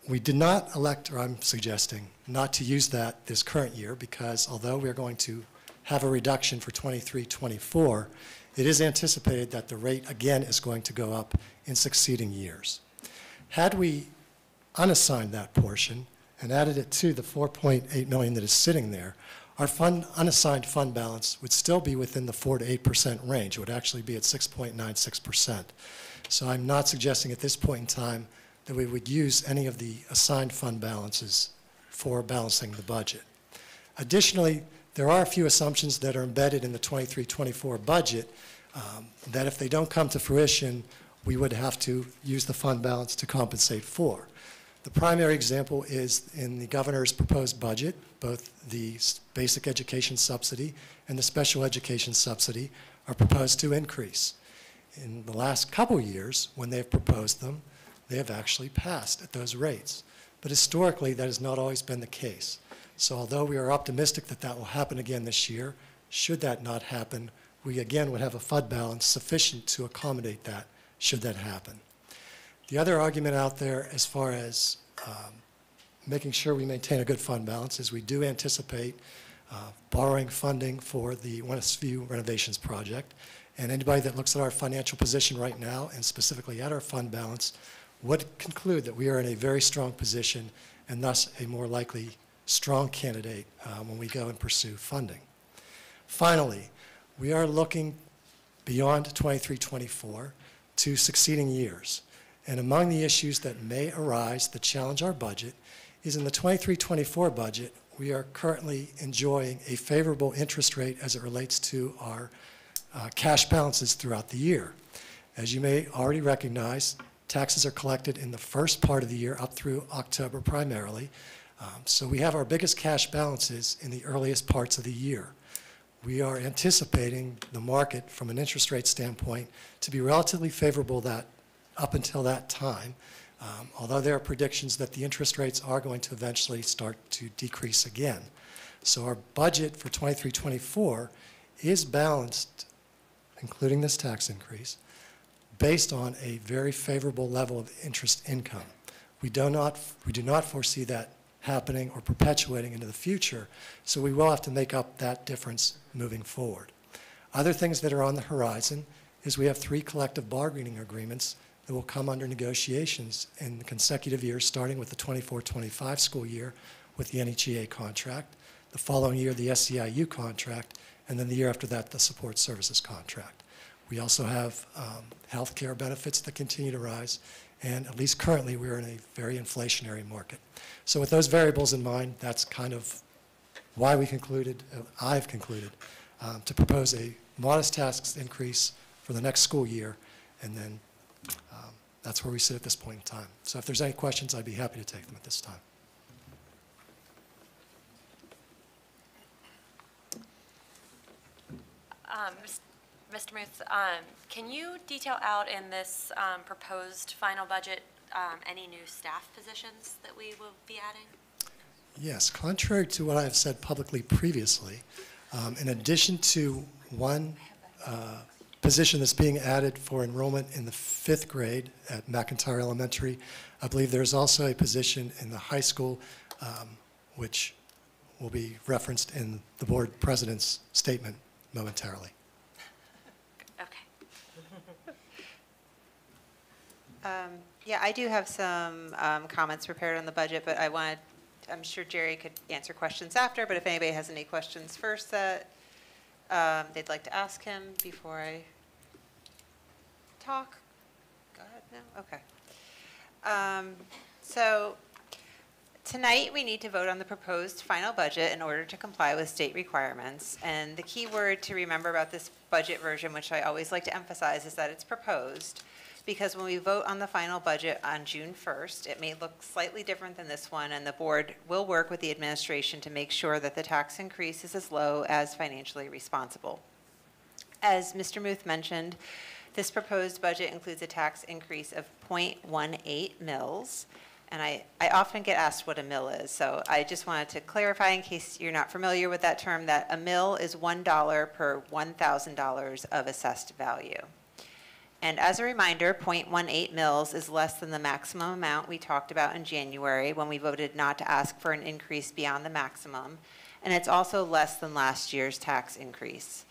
We did not elect, or I'm suggesting, not to use that this current year because although we're going to have a reduction for 23, 24, it is anticipated that the rate again is going to go up in succeeding years. Had we unassigned that portion and added it to the 4.8 million that is sitting there, our fund, unassigned fund balance would still be within the 4 to 8% range. It would actually be at 6.96%. So I'm not suggesting at this point in time that we would use any of the assigned fund balances for balancing the budget. Additionally, there are a few assumptions that are embedded in the 23-24 budget um, that if they don't come to fruition, we would have to use the fund balance to compensate for. The primary example is in the governor's proposed budget, both the basic education subsidy and the special education subsidy are proposed to increase. In the last couple years, when they've proposed them, they have actually passed at those rates. But historically, that has not always been the case. So although we are optimistic that that will happen again this year, should that not happen, we again would have a fund balance sufficient to accommodate that, should that happen. The other argument out there as far as um, making sure we maintain a good fund balance is we do anticipate uh, borrowing funding for the Westview renovations project. And anybody that looks at our financial position right now, and specifically at our fund balance, would conclude that we are in a very strong position and thus a more likely strong candidate uh, when we go and pursue funding. Finally, we are looking beyond 23-24 to succeeding years. And among the issues that may arise that challenge our budget is in the 23-24 budget, we are currently enjoying a favorable interest rate as it relates to our uh, cash balances throughout the year. As you may already recognize, taxes are collected in the first part of the year up through October primarily. Um, So we have our biggest cash balances in the earliest parts of the year. we are anticipating the market from an interest rate standpoint to be relatively favorable that, up until that time, um, although there are predictions that the interest rates are going to eventually start to decrease again. So our budget for 23-24 is balanced, including this tax increase, based on a very favorable level of interest income. We do not, we do not foresee that happening or perpetuating into the future, so we will have to make up that difference moving forward. Other things that are on the horizon is we have three collective bargaining agreements that will come under negotiations in consecutive years, starting with the 24-25 school year with the NHEA contract, the following year the SEIU contract, and then the year after that the support services contract. We also have um, health care benefits that continue to rise, and at least currently, we're in a very inflationary market. So with those variables in mind, that's kind of why we concluded, uh, I've concluded, um, to propose a modest tax increase for the next school year, and then um, that's where we sit at this point in time. So if there's any questions, I'd be happy to take them at this time. Um, Mr. Muth, um, can you detail out in this um, proposed final budget um, any new staff positions that we will be adding? Yes, contrary to what I have said publicly previously, um, in addition to one uh, position that's being added for enrollment in the fifth grade at McIntyre Elementary, I believe there's also a position in the high school, um, which will be referenced in the board president's statement momentarily. Okay. Um, Yeah, I do have some um, comments prepared on the budget, but I wanted, I'm sure Jerry could answer questions after, but if anybody has any questions first that um, they'd like to ask him before I talk? Go ahead, no? Okay. Um, So tonight, we need to vote on the proposed final budget in order to comply with state requirements. And the key word to remember about this budget version, which I always like to emphasize, is that it's proposed. Because when we vote on the final budget on June 1st, it may look slightly different than this one, and the board will work with the administration to make sure that the tax increase is as low as financially responsible. As Mr. Muth mentioned, this proposed budget includes a tax increase of .18 mils. And I, I often get asked what a mill is, so I just wanted to clarify in case you're not familiar with that term, that a mill is $1 per $1,000 of assessed value. And as a reminder, .18 mils is less than the maximum amount we talked about in January when we voted not to ask for an increase beyond the maximum. And it's also less than last year's tax increase.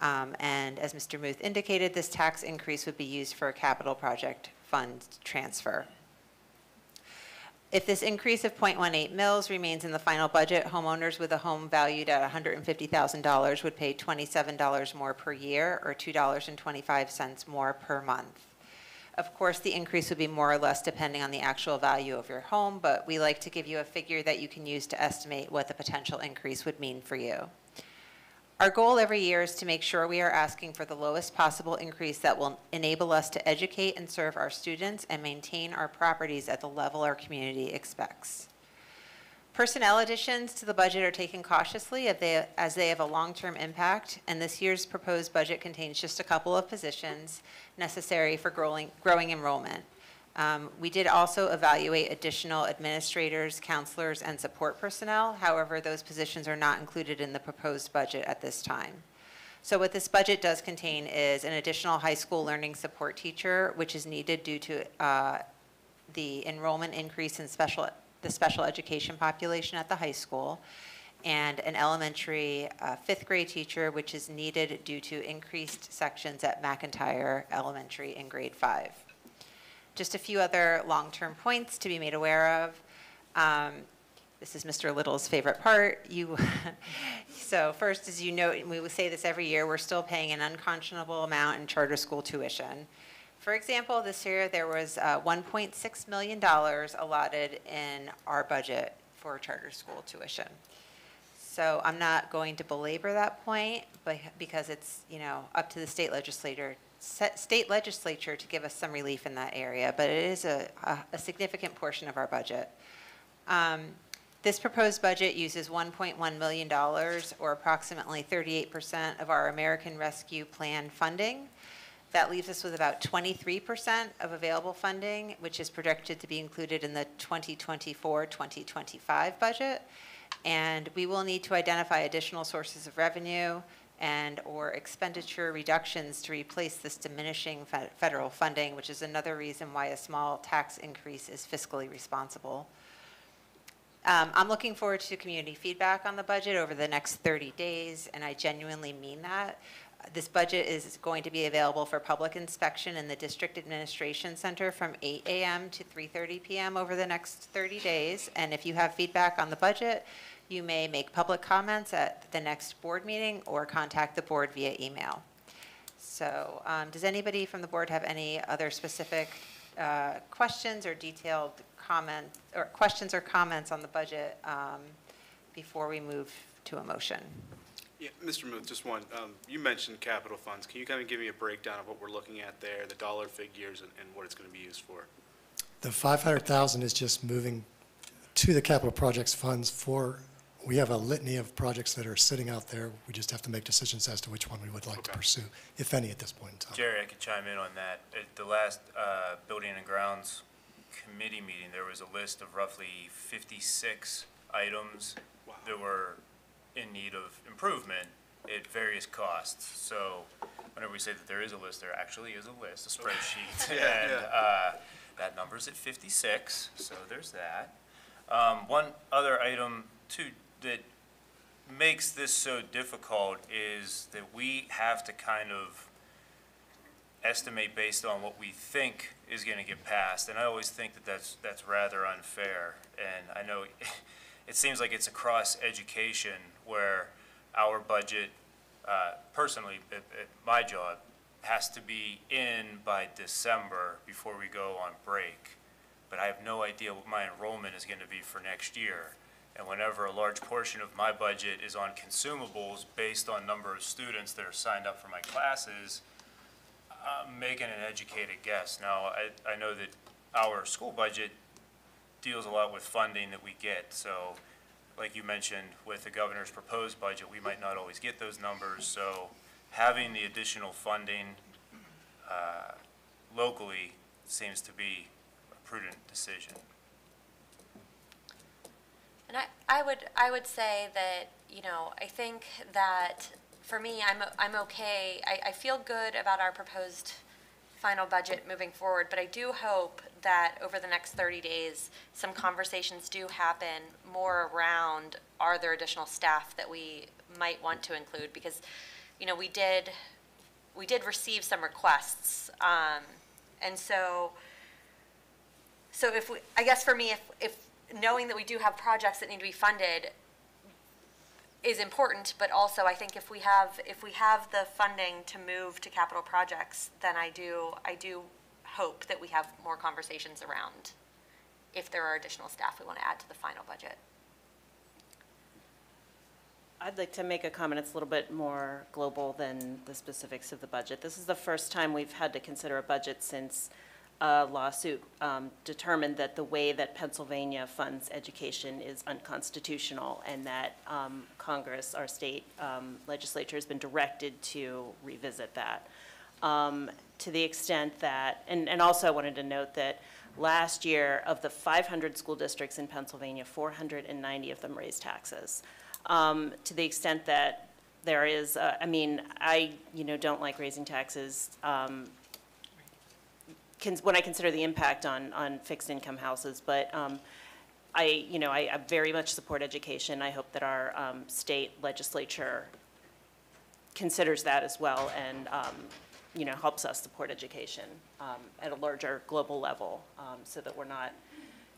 Um, And as Mr. Muth indicated, this tax increase would be used for a capital project fund transfer. If this increase of .18 mils remains in the final budget, homeowners with a home valued at $150,000 would pay $27 more per year or $2.25 more per month. Of course, the increase would be more or less depending on the actual value of your home, but we like to give you a figure that you can use to estimate what the potential increase would mean for you. Our goal every year is to make sure we are asking for the lowest possible increase that will enable us to educate and serve our students and maintain our properties at the level our community expects. Personnel additions to the budget are taken cautiously as they have a long-term impact, and this year's proposed budget contains just a couple of positions necessary for growing growing enrollment. Um, We did also evaluate additional administrators, counselors, and support personnel. However, those positions are not included in the proposed budget at this time. So what this budget does contain is an additional high school learning support teacher, which is needed due to uh, the enrollment increase in special, the special education population at the high school, and an elementary uh, fifth grade teacher, which is needed due to increased sections at McIntyre Elementary in grade five. Just a few other long-term points to be made aware of. Um, This is Mr. Little's favorite part. You, so first, as you and we say this every year, we're still paying an unconscionable amount in charter school tuition. For example, this year, there was uh, $1.6 million allotted in our budget for charter school tuition. So I'm not going to belabor that point, but because it's, you know, up to the state legislator, state legislature to give us some relief in that area, but it is a, a- a significant portion of our budget. Um, This proposed budget uses $1.1 million, or approximately 38% of our American Rescue Plan funding. That leaves us with about 23% of available funding, which is projected to be included in the 2024-2025 budget. And we will need to identify additional sources of revenue and/or expenditure reductions to replace this diminishing fe- federal funding, which is another reason why a small tax increase is fiscally responsible. Um, I'm looking forward to community feedback on the budget over the next 30 days, and I genuinely mean that. This budget is going to be available for public inspection in the District Administration Center from 8 a.m. to 3:30 p.m. over the next 30 days. And if you have feedback on the budget, you may make public comments at the next board meeting or contact the board via email. So, um, does anybody from the board have any other specific uh, questions or detailed comments or questions or comments on the budget um, before we move to a motion? Yeah, Mr. Muth, just one. Um, You mentioned capital funds. Can you kind of give me a breakdown of what we're looking at there, the dollar figures, and and what it's going to be used for? The 500,000 is just moving to the capital projects funds for, we have a litany of projects that are sitting out there. We just have to make decisions as to which one we would like to Okay. pursue, if any, at this point in time. Jerry, I could chime in on that. At the last uh, Building and Grounds Committee meeting, there was a list of roughly 56 items Wow. that were in need of improvement at various costs. So whenever we say that there is a list, there actually is a list, a spreadsheet. Yeah, And yeah. uh, that number's at 56, so there's that. Um, One other item too that makes this so difficult is that we have to kind of estimate based on what we think is going to get passed, and I always think that that's, that's rather unfair. And I know it seems like it's across education where our budget, uh, personally, at, at my job, has to be in by December before we go on break. But I have no idea what my enrollment is going to be for next year. And whenever a large portion of my budget is on consumables based on number of students that are signed up for my classes, I'm making an educated guess. Now, I, I know that our school budget deals a lot with funding that we get, so like you mentioned, with the governor's proposed budget, we might not always get those numbers, so having the additional funding, uh, locally seems to be a prudent decision. And I, I would, I would say that, you know, I think that, for me, I'm, I'm okay, I, I feel good about our proposed final budget moving forward, but I do hope that over the next thirty days, some conversations do happen more around, are there additional staff that we might want to include? Because, you know, we did, we did receive some requests, um, and so, so if we, I guess for me, if, if knowing that we do have projects that need to be funded is important, but also I think if we have, if we have the funding to move to capital projects, then I do, I do hope that we have more conversations around if there are additional staff we want to add to the final budget. I'd like to make a comment, it's a little bit more global than the specifics of the budget. This is the first time we've had to consider a budget since a lawsuit um, determined that the way that Pennsylvania funds education is unconstitutional, and that um, Congress, our state um, legislature, has been directed to revisit that. Um, To the extent that, and, and also I wanted to note that last year, of the 500 school districts in Pennsylvania, 490 of them raised taxes um, to the extent that there is, uh, I mean, I, you know, don't like raising taxes. um, When I consider the impact on, on fixed income houses, but um, I, you know, I I very much support education. I hope that our um, state legislature considers that as well and, um, you know, helps us support education um, at a larger global level um, so that we're not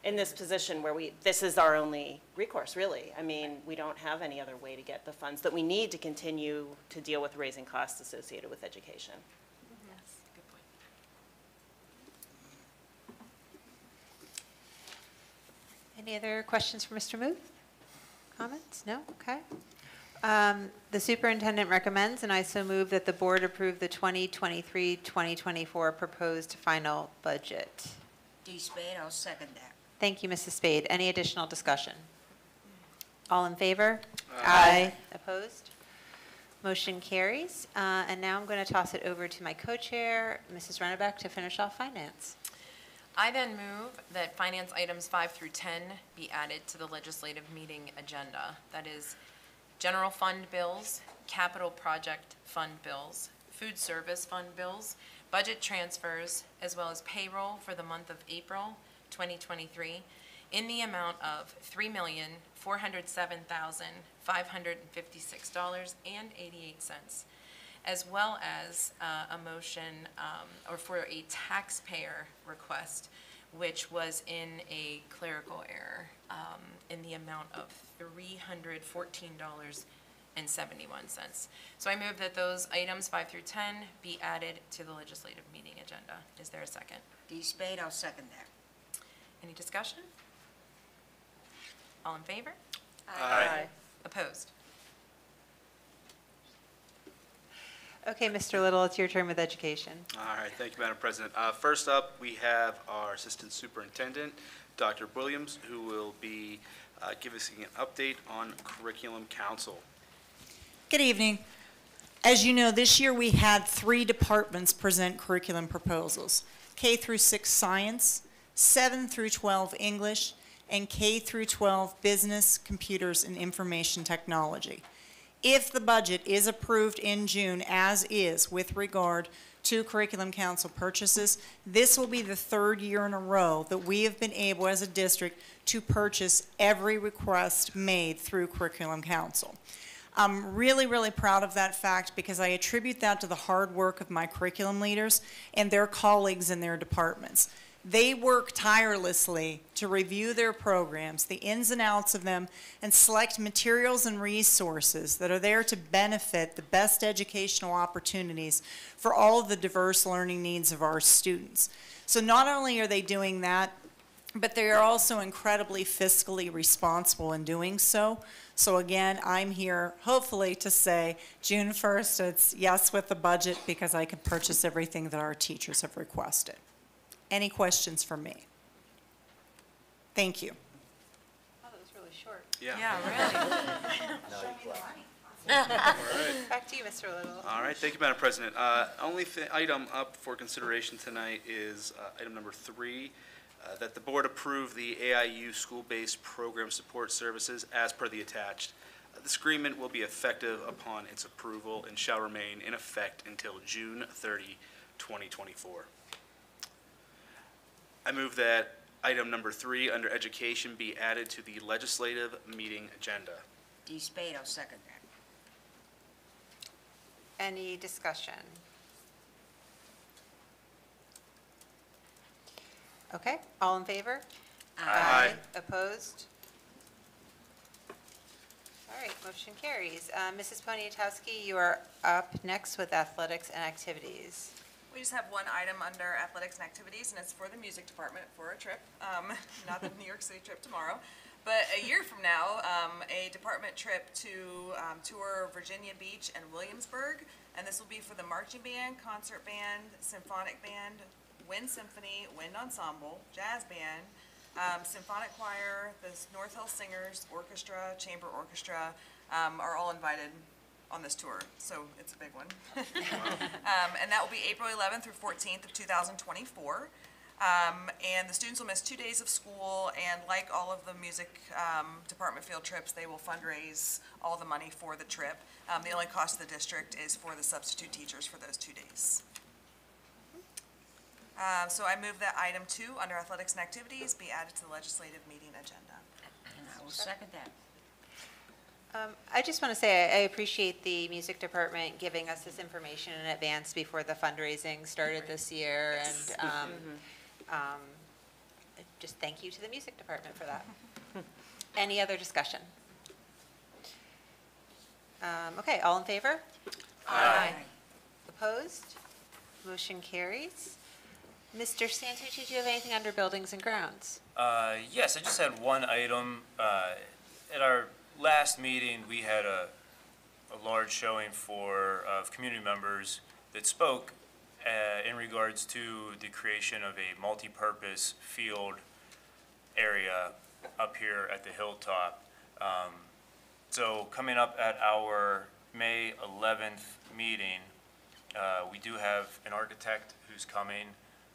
in this position where we, this is our only recourse, really. I mean, we don't have any other way to get the funds that we need to continue to deal with raising costs associated with education. Yes, good point. Any other questions for Mr. Muth? Comments? No? Okay. Um, The superintendent recommends, and I so move that the board approve the 2023-2024 proposed final budget. D. Spade, I'll second that. Thank you, Mrs. Spade. Any additional discussion? All in favor? Aye. Opposed? Motion carries. Uh, And now I'm going to toss it over to my co-chair, Mrs. Rennebeck, to finish off finance. I then move that finance items five through 10 be added to the legislative meeting agenda. That is, general fund bills, capital project fund bills, food service fund bills, budget transfers, as well as payroll for the month of April 2023 in the amount of $3,407,556.88 as well as uh, a motion, um, or for a taxpayer request, which was in a clerical error um, in the amount of $314.71. So I move that those items, five through 10, be added to the legislative meeting agenda. Is there a second? D. Spade, I'll second that. Any discussion? All in favor? Aye. Opposed? Okay, Mr. Little, it's your turn with education. All right, thank you, Madam President. Uh, First up, we have our Assistant Superintendent, Dr. Williams, who will be uh, giving us an update on Curriculum Council. Good evening. As you know, this year we had three departments present curriculum proposals. K through 6 science, 7 through 12 English, and K through 12 business, computers, and information technology. If the budget is approved in June as is with regard to curriculum council purchases, this will be the third year in a row that we have been able as a district to purchase every request made through curriculum council. I'm really, really proud of that fact because I attribute that to the hard work of my curriculum leaders and their colleagues in their departments. They work tirelessly to review their programs, the ins and outs of them, and select materials and resources that are there to benefit the best educational opportunities for all of the diverse learning needs of our students. So not only are they doing that, but they are also incredibly fiscally responsible in doing so. So again, I'm here hopefully to say June 1st, it's yes with the budget because I can purchase everything that our teachers have requested. Any questions for me? Thank you. Oh, that was really short. Yeah. Yeah, Really. Back to you, Mr. Little. All right, thank you, Madam President. Uh, Only thi- item up for consideration tonight is uh, item number three, uh, that the board approve the AIU school-based program support services as per the attached. Uh, This agreement will be effective upon its approval and shall remain in effect until June 30, 2024. I move that item number three, under education, be added to the legislative meeting agenda. D. Spade, I'll second that. Any discussion? Okay, all in favor? Aye. Opposed? All right, motion carries. Uh, Mrs. Poniatowski, you are up next with athletics and activities. We just have one item under athletics and activities, and it's for the music department for a trip, um, not the New York City trip tomorrow. But a year from now, um, a department trip to um, tour Virginia Beach and Williamsburg, and this will be for the marching band, concert band, symphonic band, wind symphony, wind ensemble, jazz band, um, symphonic choir, the North Hill Singers, orchestra, chamber orchestra, um, are all invited on this tour, so it's a big one. Um, and that will be April 11th through 14th of 2024. Um, and the students will miss two days of school, and like all of the music um, department field trips, they will fundraise all the money for the trip. Um, the only cost to the district is for the substitute teachers for those two days. Um, so I move that item two, under athletics and activities, be added to the legislative meeting agenda. And I will second that. Um, I just want to say I I appreciate the music department giving us this information in advance before the fundraising started this year. And um, um, just thank you to the music department for that. Any other discussion? Um, Okay, all in favor? Aye. Opposed? Motion carries. Mr. Santucci, do you have anything under buildings and grounds? Uh, Yes, I just had one item. Uh, At our last meeting, we had a, a large showing for, of community members that spoke uh, in regards to the creation of a multi-purpose field area up here at the hilltop. Um, So coming up at our May 11th meeting, uh, we do have an architect who's coming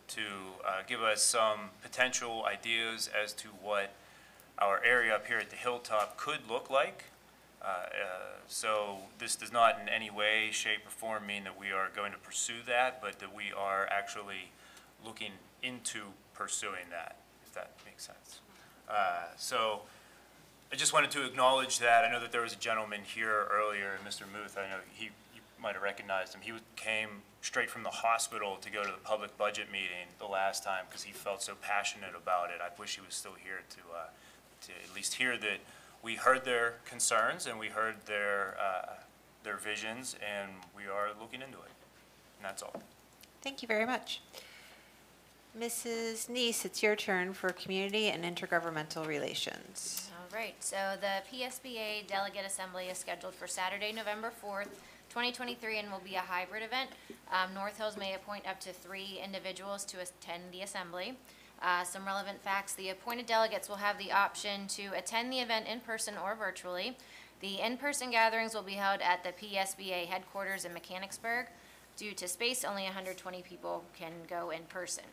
to uh, give us some potential ideas as to what our area up here at the hilltop could look like. Uh, uh, So this does not in any way, shape, or form mean that we are going to pursue that, but that we are actually looking into pursuing that, if that makes sense. Uh, So I just wanted to acknowledge that. I know that there was a gentleman here earlier, Mr. Muth, I know he, you might have recognized him. He came straight from the hospital to go to the public budget meeting the last time because he felt so passionate about it. I wish he was still here to, uh, at least hear that we heard their concerns and we heard their, uh, their visions and we are looking into it. And that's all. Thank you very much. Mrs. Neese, it's your turn for Community and Intergovernmental Relations. All right, so the PSBA Delegate Assembly is scheduled for Saturday, November 4th, 2023, and will be a hybrid event. Um, North Hills may appoint up to three individuals to attend the assembly. Uh, Some relevant facts, the appointed delegates will have the option to attend the event in person or virtually. The in-person gatherings will be held at the PSBA headquarters in Mechanicsburg. Due to space, only 120 people can go in person.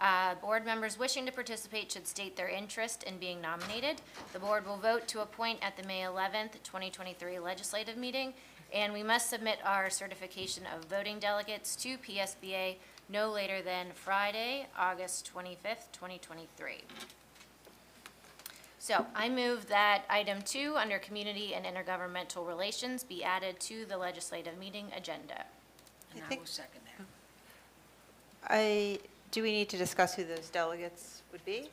Uh, Board members wishing to participate should state their interest in being nominated. The board will vote to appoint at the May 11th, 2023 legislative meeting, and we must submit our certification of voting delegates to PSBA no later than Friday, August 25th, 2023. So I move that item two, under Community and Intergovernmental Relations, be added to the legislative meeting agenda. And I think- will second that. I, do we need to discuss who those delegates would be?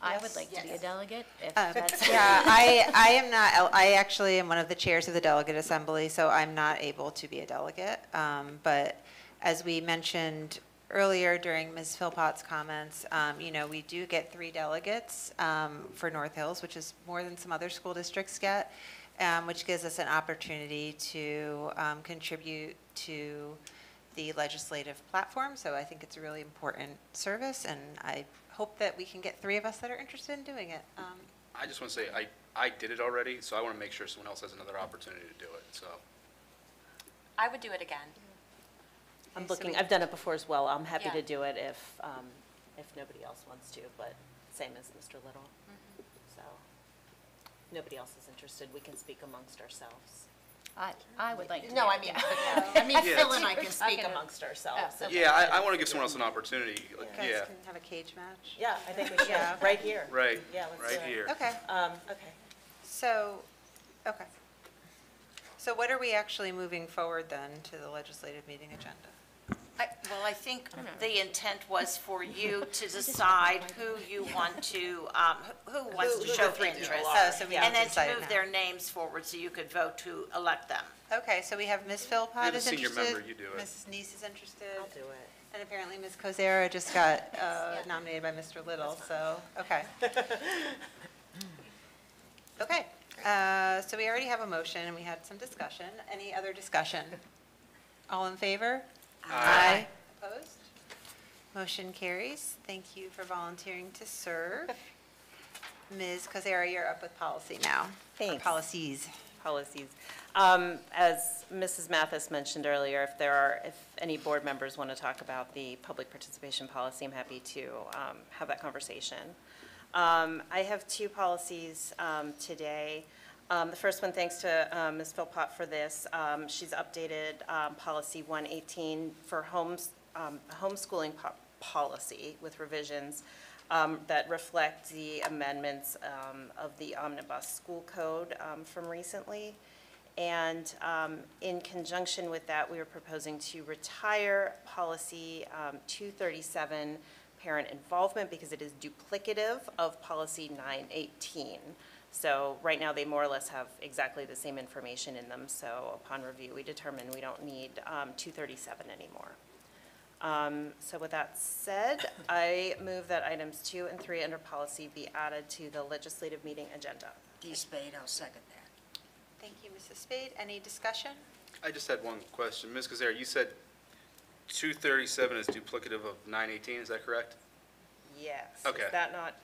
I Yes. would like to be a delegate, if Um, that's. Yeah, I, I am not, I actually am one of the chairs of the delegate assembly, so I'm not able to be a delegate. Um, But as we mentioned earlier during Ms. Philpott's comments, um, you know, we do get three delegates um, for North Hills, which is more than some other school districts get, um, which gives us an opportunity to um, contribute to the legislative platform. So I think it's a really important service, and I hope that we can get three of us that are interested in doing it. Um, I just want to say, I, I did it already, so I want to make sure someone else has another opportunity to do it, so. I would do it again. I'm Okay, so looking, we- I've done it before as well. I'm happy Yeah. to do it if, um, if nobody else wants to, but same as Mr. Little. Mm-hmm. So, nobody else is interested, we can speak amongst ourselves. I, I would like to. No, be I a mean, delegate. I mean, Yeah. Phil and I can I'm speak gonna- amongst ourselves. Oh, if- Yeah, I, I want to give someone else an opportunity, like, You guys yeah, can have a cage match. Yeah, I think we should, Yeah. right here. right, Yeah, let's do right it. here. Okay, Um, okay. so, okay. So what are we actually moving forward then to the legislative meeting agenda? I- Well, I think the intent was for you to decide who you want to, um, who who wants Who- to who show the three people interest. are. Oh, so we And need to then to it move now. their names forward so you could vote to elect them. Okay, so we have Ms. You're Philpott the is senior interested. member, you do it. Mrs. Neese is interested. I'll do it. And apparently Ms. Kozera just got uh, nominated by Mr. Little, so, okay. Okay, uh, so we already have a motion and we had some discussion. Any other discussion? All in favor? Aye. Opposed? Motion carries. Thank you for volunteering to serve. Ms. Kozera, you're up with policy now. Or Thanks. Policies. policies. Um, As Mrs. Mathis mentioned earlier, if there are, if any board members want to talk about the public participation policy, I'm happy to um, have that conversation. Um, I have two policies um, today. Um, The first one, thanks to um, Ms. Philpott for this, um, she's updated um, Policy 118 for homes, um, homeschooling po- policy with revisions um, that reflect the amendments um, of the omnibus school code from recently. And in conjunction with that, we are proposing to retire policy um, 237, parent involvement, because it is duplicative of policy 918. So right now, they more or less have exactly the same information in them, so upon review, we determine we don't need um, 237 anymore. Um, So with that said, I move that items two and three under policy be added to the legislative meeting agenda. D. Spade, I'll second that. Thank you, Mrs. Spade. Any discussion? I just had one question. Ms. Kozera, you said 237 is duplicative of 918, is that correct? Yes. Okay. Is that not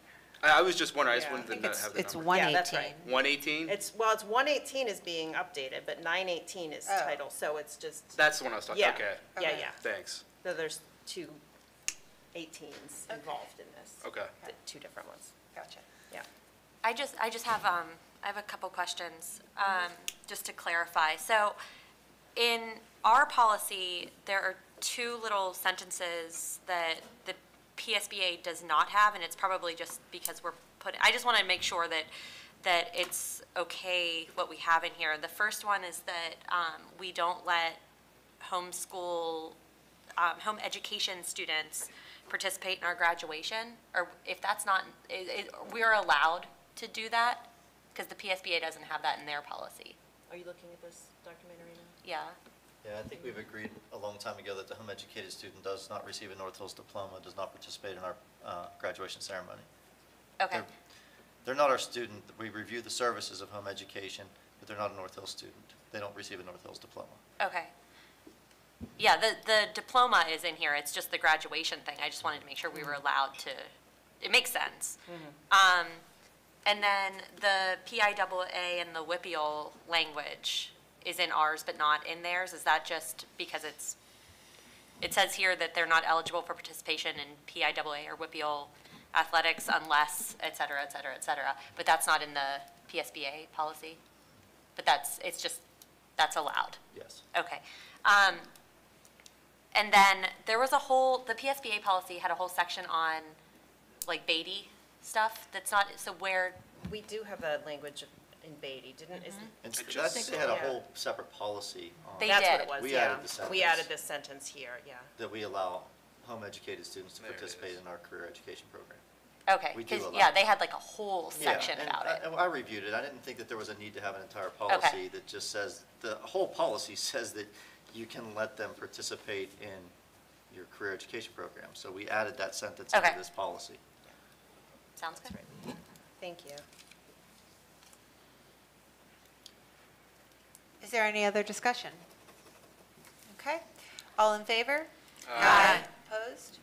I, I was just wondering, I just Yeah. wanted to think not it's- have the it's number. one- Yeah, that's right. 118. One eighteen? It's, well, it's one eighteen is being updated, but nine eighteen is Oh. title, so it's just, That's the one I was talking, yeah, okay, yeah, Okay. yeah. thanks, So there's two eighteens involved in this. okay. The Two different ones. Gotcha. Yeah. I just, I just have, um, I have a couple questions, um, just to clarify. So in our policy, there are two little sentences that the PSBA does not have, and it's probably just because we're put, I just want to make sure that, that it's okay what we have in here. The first one is that, um, we don't let homeschool, um, home education students participate in our graduation, or if that's not, i- i- we're allowed to do that? Because the PSBA doesn't have that in their policy. Are you looking at this documentary now? Yeah. Yeah, I think we've agreed a long time ago that the home educated student does not receive a North Hills diploma, does not participate in our uh, graduation ceremony. Okay. They're- They're not our student. We review the services of home education, but they're not a North Hills student. They don't receive a North Hills diploma. Okay. Yeah, the, the diploma is in here, it's just the graduation thing, I just wanted to make sure we were allowed to, it makes sense. Um, and then the PIAA and the WPIAL language is in ours but not in theirs, is that just because it's, it says here that they're not eligible for participation in PIAA or WPIAL athletics unless, et cetera, et cetera, et cetera, but that's not in the PSBA policy? But that's, it's just, that's allowed? Yes. Okay. Um, and then there was a whole, the PSBA policy had a whole section on like Beatty stuff that's not, so where, We do have a language in Beatty, didn't, is, mm-hmm. And s- I think they had a Yeah. whole separate policy on They that's what did. it was, We yeah. added the We sentence. added this sentence here, yeah. that we allow home educated students to There it participate is. in our career education program. okay, We do because, allow yeah, it. they had like a whole Yeah, section and about I- it. I reviewed it. I didn't think that there was a need to have an entire policy that just says, the whole policy says that you can let them participate in your career education program. So we added that sentence into Okay. this policy. Sounds good. Thank you. Is there any other discussion? Okay, all in favor? Aye. Opposed?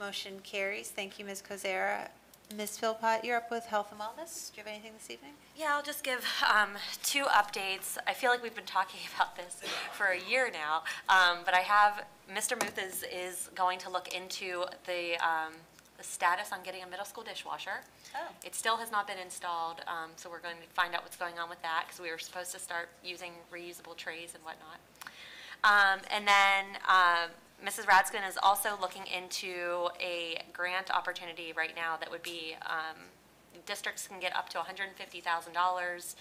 Motion carries. Thank you, Ms. Kozera. Ms. Philpott, you're up with Health and Wellness. Do you have anything this evening? Yeah, I'll just give um, two updates. I feel like we've been talking about this for a year now, um, but I have, Mr. Muth is, is going to look into the, um, the status on getting a middle school dishwasher. Oh. It still has not been installed, um, so we're going to find out what's going on with that, because we were supposed to start using reusable trays and whatnot. Um, and then, um, Mrs. Radskin is also looking into a grant opportunity right now that would be, um, districts can get up to hundred and fifty thousand dollars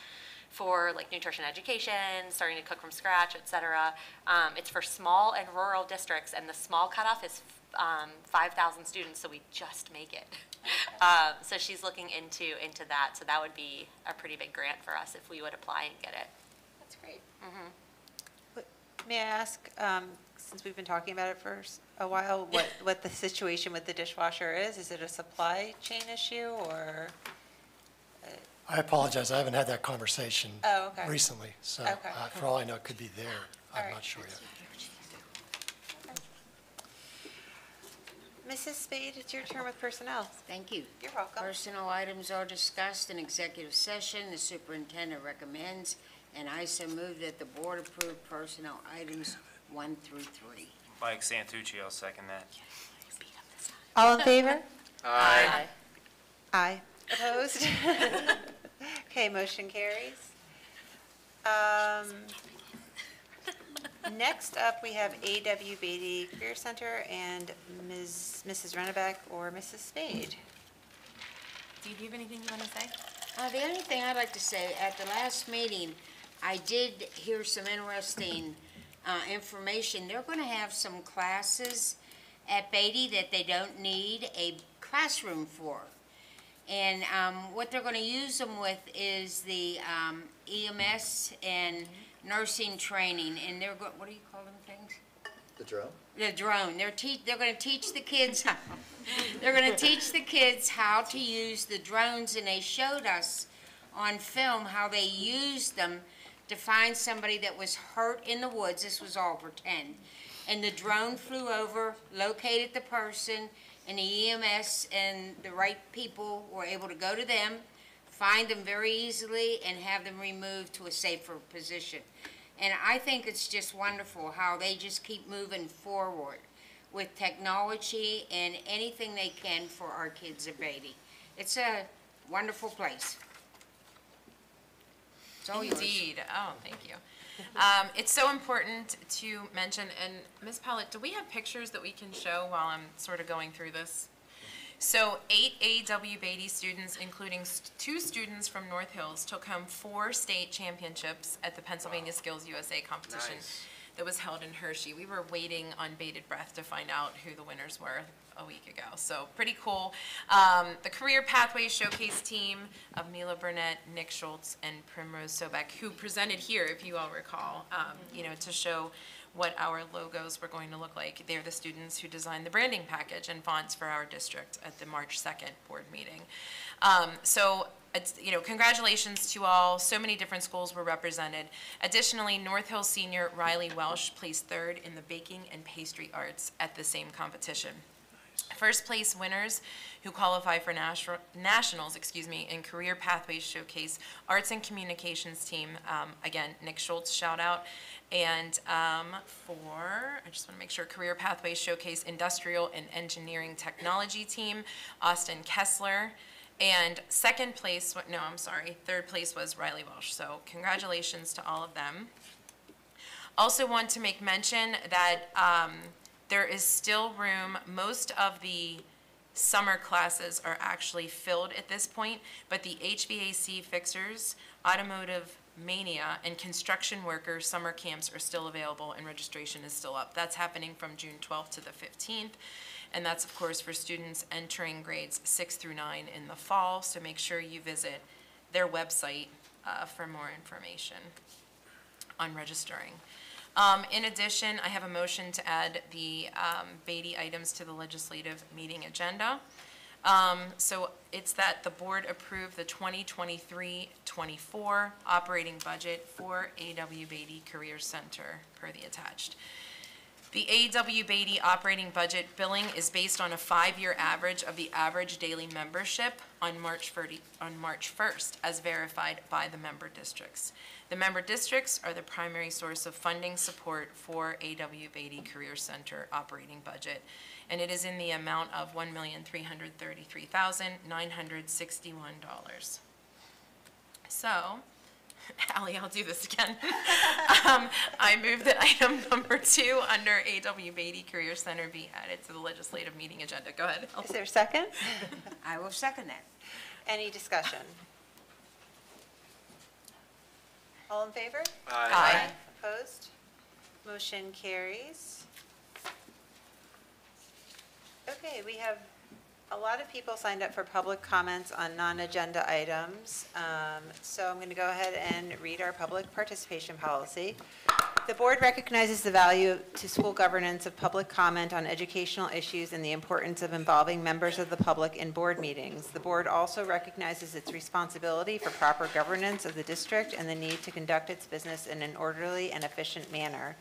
for like nutrition education, starting to cook from scratch, et cetera. Um, it's for small and rural districts, and the small cutoff is, um, five thousand students, so we just make it. Um, so she's looking into, into that, so that would be a pretty big grant for us if we would apply and get it. That's great. Mhm. What- May I ask, um, since we've been talking about it for s- a while, what, what the situation with the dishwasher is? Is it a supply chain issue or? I apologize, I haven't had that conversation Oh, okay. recently, so Okay. uh, for all I know, it could be there. All I'm right. not sure yet. Mrs. Spade, it's your turn with personnel. Thank you. You're welcome. Personnel items are discussed in executive session. The superintendent recommends, and I so move that the board approve personnel items one through three. Mike Santucci, I'll second that. All in favor? Aye. Aye. Opposed? Okay, motion carries. Um, Next up, we have AW Beatty Career Center and Ms., Mrs. Rennebeck or Mrs. Spade. Do you have anything you want to say? Uh, the only thing I'd like to say, at the last meeting, I did hear some interesting, uh, information. They're gonna have some classes at Beatty that they don't need a classroom for. And, um, what they're gonna use them with is the, um, EMS and nursing training, and they're go, what do you call them things? The drone? The drone. They're teach, they're gonna teach the kids, how- they're gonna teach the kids how to use the drones, and they showed us on film how they used them to find somebody that was hurt in the woods. This was all pretend. And the drone flew over, located the person, and the EMS and the right people were able to go to them, find them very easily, and have them removed to a safer position. And I think it's just wonderful how they just keep moving forward with technology and anything they can for our kids of Beatty. It's a wonderful place. All yours. Indeed. Oh, thank you. Um, it's so important to mention, and Ms. Pellet, do we have pictures that we can show while I'm sort of going through this? So eight AW Beatty students, including st- two students from North Hills, took home four state championships at the Pennsylvania Skills USA competition Nice. that was held in Hershey. We were waiting on bated breath to find out who the winners were a week ago. So pretty cool. Um, the Career Pathways Showcase team of Mila Burnett, Nick Schultz, and Primrose Sobek, who presented here, if you all recall, um, you know, to show what our logos were going to look like. They're the students who designed the branding package and fonts for our district at the March 2nd board meeting. Um, so it's, you know, congratulations to all. So many different schools were represented. Additionally, North Hill senior Riley Welsh placed third in the baking and pastry arts at the same competition. First place winners who qualify for nationals, excuse me, in Career Pathways Showcase Arts and Communications Team. Um, again, Nick Schultz, shout out. And um, for, I just want to make sure, Career Pathways Showcase Industrial and Engineering Technology Team, Austin Kessler. And second place, no, I'm sorry, third place was Riley Welsh. So congratulations to all of them. Also want to make mention that um, there is still room, most of the summer classes are actually filled at this point, but the HVAC fixers, automotive mania, and construction worker summer camps are still available and registration is still up. That's happening from June 12th to the 15th. And that's, of course, for students entering grades six through nine in the fall. So make sure you visit their website uh, for more information on registering. Um, In addition, I have a motion to add the um, Beatty items to the legislative meeting agenda. Um, So it's that the board approve the 2023-24 operating budget for AW Beatty Career Center per the attached. The AW Beatty operating budget billing is based on a five-year average of the average daily membership on March 30, on March 1st, as verified by the member districts. The member districts are the primary source of funding support for AW Beatty Career Center operating budget, and it is in the amount of $1,333,961. So, Ally, I'll do this again. Um, I move that item number two under AW Beatty Career Center be added to the legislative meeting agenda. Go ahead. Is there a second? I will second that. Any discussion? All in favor? Aye. Aye. Opposed? Motion carries. Okay, we have a lot of people signed up for public comments on non-agenda items. Um, So I'm going to go ahead and read our public participation policy. The board recognizes the value to school governance of public comment on educational issues and the importance of involving members of the public in board meetings. The board also recognizes its responsibility for proper governance of the district and the need to conduct its business in an orderly and efficient manner.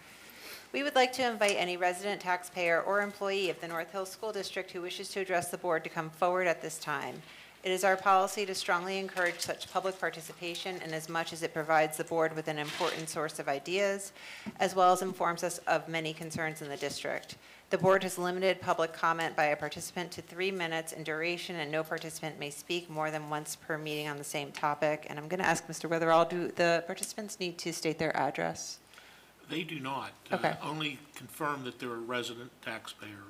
We would like to invite any resident taxpayer or employee of the North Hills School District who wishes to address the board to come forward at this time. It is our policy to strongly encourage such public participation in as much as it provides the board with an important source of ideas, as well as informs us of many concerns in the district. The board has limited public comment by a participant to three minutes in duration, and no participant may speak more than once per meeting on the same topic. And I'm going to ask Mr. Witherall, do the participants need to state their address? They do not. Uh, Okay. Only confirm that they're a resident taxpayer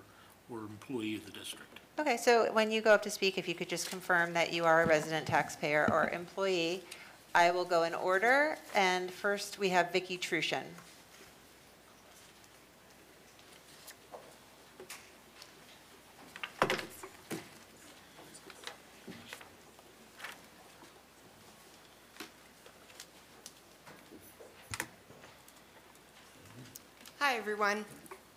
or employee of the district. Okay, so when you go up to speak, if you could just confirm that you are a resident taxpayer or employee, I will go in order. And first, we have Vicky Trushin. Everyone.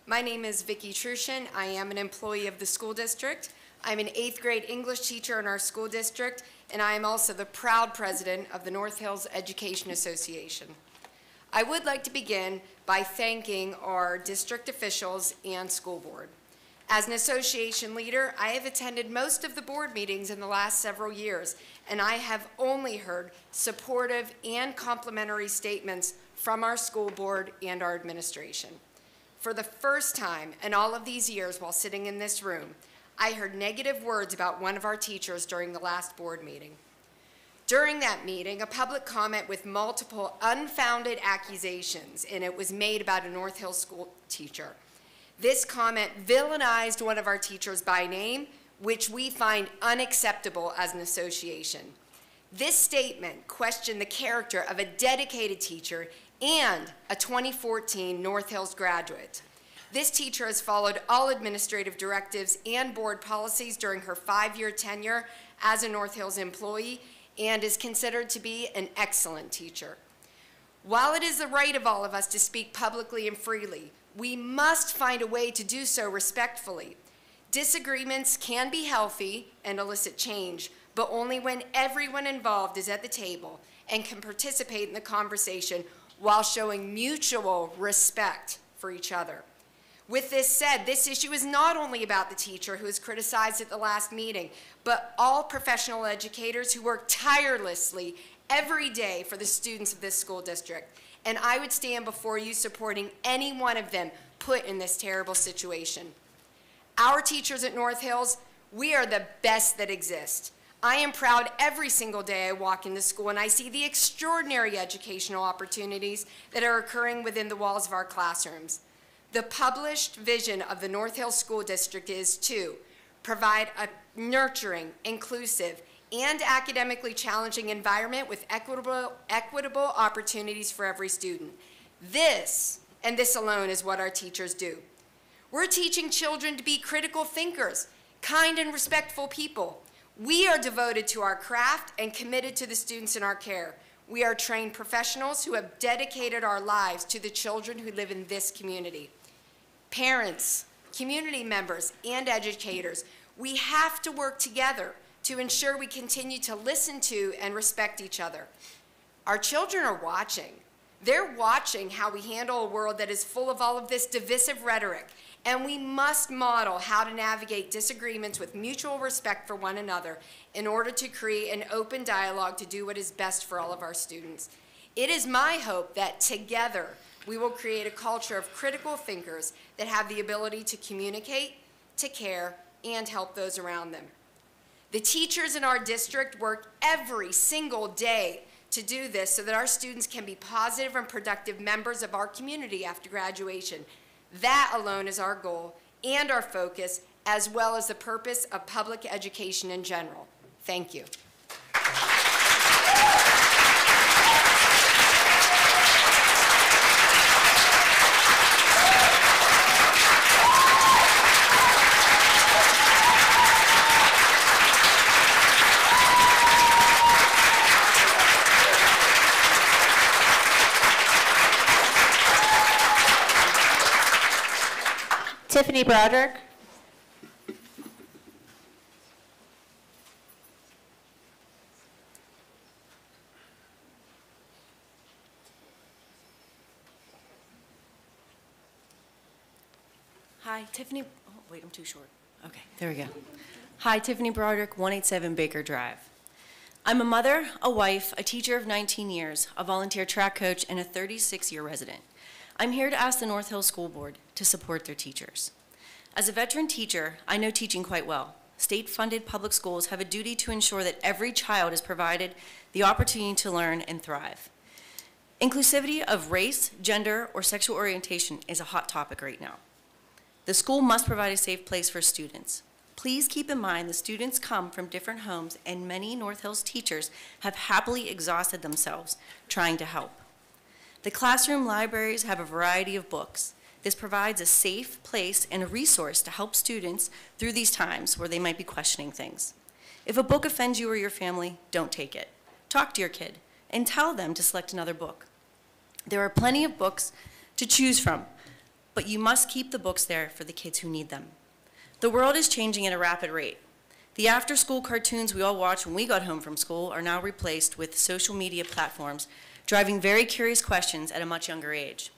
My name is Vicki Trushin. I am an employee of the school district. I'm an eighth grade English teacher in our school district, and I am also the proud president of the North Hills Education Association. I would like to begin by thanking our district officials and school board. As an association leader, I have attended most of the board meetings in the last several years, and I have only heard supportive and complimentary statements from our school board and our administration. For the first time in all of these years while sitting in this room, I heard negative words about one of our teachers during the last board meeting. During that meeting, a public comment with multiple unfounded accusations, and it was made about a North Hill school teacher. This comment villainized one of our teachers by name, which we find unacceptable as an association. This statement questioned the character of a dedicated teacher and a 2014 North Hills graduate. This teacher has followed all administrative directives and board policies during her five-year tenure as a North Hills employee and is considered to be an excellent teacher. While it is the right of all of us to speak publicly and freely, we must find a way to do so respectfully. Disagreements can be healthy and elicit change, but only when everyone involved is at the table and can participate in the conversation while showing mutual respect for each other. With this said, this issue is not only about the teacher who was criticized at the last meeting, but all professional educators who work tirelessly every day for the students of this school district. And I would stand before you supporting any one of them put in this terrible situation. Our teachers at North Hills, we are the best that exist. I am proud every single day I walk into school and I see the extraordinary educational opportunities that are occurring within the walls of our classrooms. The published vision of the North Hills School District is to provide a nurturing, inclusive, and academically challenging environment with equitable, equitable opportunities for every student. This, and this alone, is what our teachers do. We're teaching children to be critical thinkers, kind and respectful people. We are devoted to our craft and committed to the students in our care. We are trained professionals who have dedicated our lives to the children who live in this community. Parents, community members, and educators, we have to work together to ensure we continue to listen to and respect each other. Our children are watching. They're watching how we handle a world that is full of all of this divisive rhetoric, and we must model how to navigate disagreements with mutual respect for one another in order to create an open dialogue to do what is best for all of our students. It is my hope that together we will create a culture of critical thinkers that have the ability to communicate, to care, and help those around them. The teachers in our district work every single day to do this so that our students can be positive and productive members of our community after graduation. That alone is our goal and our focus, as well as the purpose of public education in general. Thank you. Tiffany Broderick. Hi, Tiffany, oh, wait, I'm too short. Okay, there we go. Hi, Tiffany Broderick, 187 Baker Drive. I'm a mother, a wife, a teacher of 19 years, a volunteer track coach, and a 36-year resident. I'm here to ask the North Hill School Board to support their teachers. As a veteran teacher, I know teaching quite well. State-funded public schools have a duty to ensure that every child is provided the opportunity to learn and thrive. Inclusivity of race, gender, or sexual orientation is a hot topic right now. The school must provide a safe place for students. Please keep in mind the students come from different homes and many North Hills teachers have happily exhausted themselves trying to help. The classroom libraries have a variety of books. This provides a safe place and a resource to help students through these times where they might be questioning things. If a book offends you or your family, don't take it. Talk to your kid and tell them to select another book. There are plenty of books to choose from, but you must keep the books there for the kids who need them. The world is changing at a rapid rate. The after-school cartoons we all watched when we got home from school are now replaced with social media platforms, driving very curious questions at a much younger age.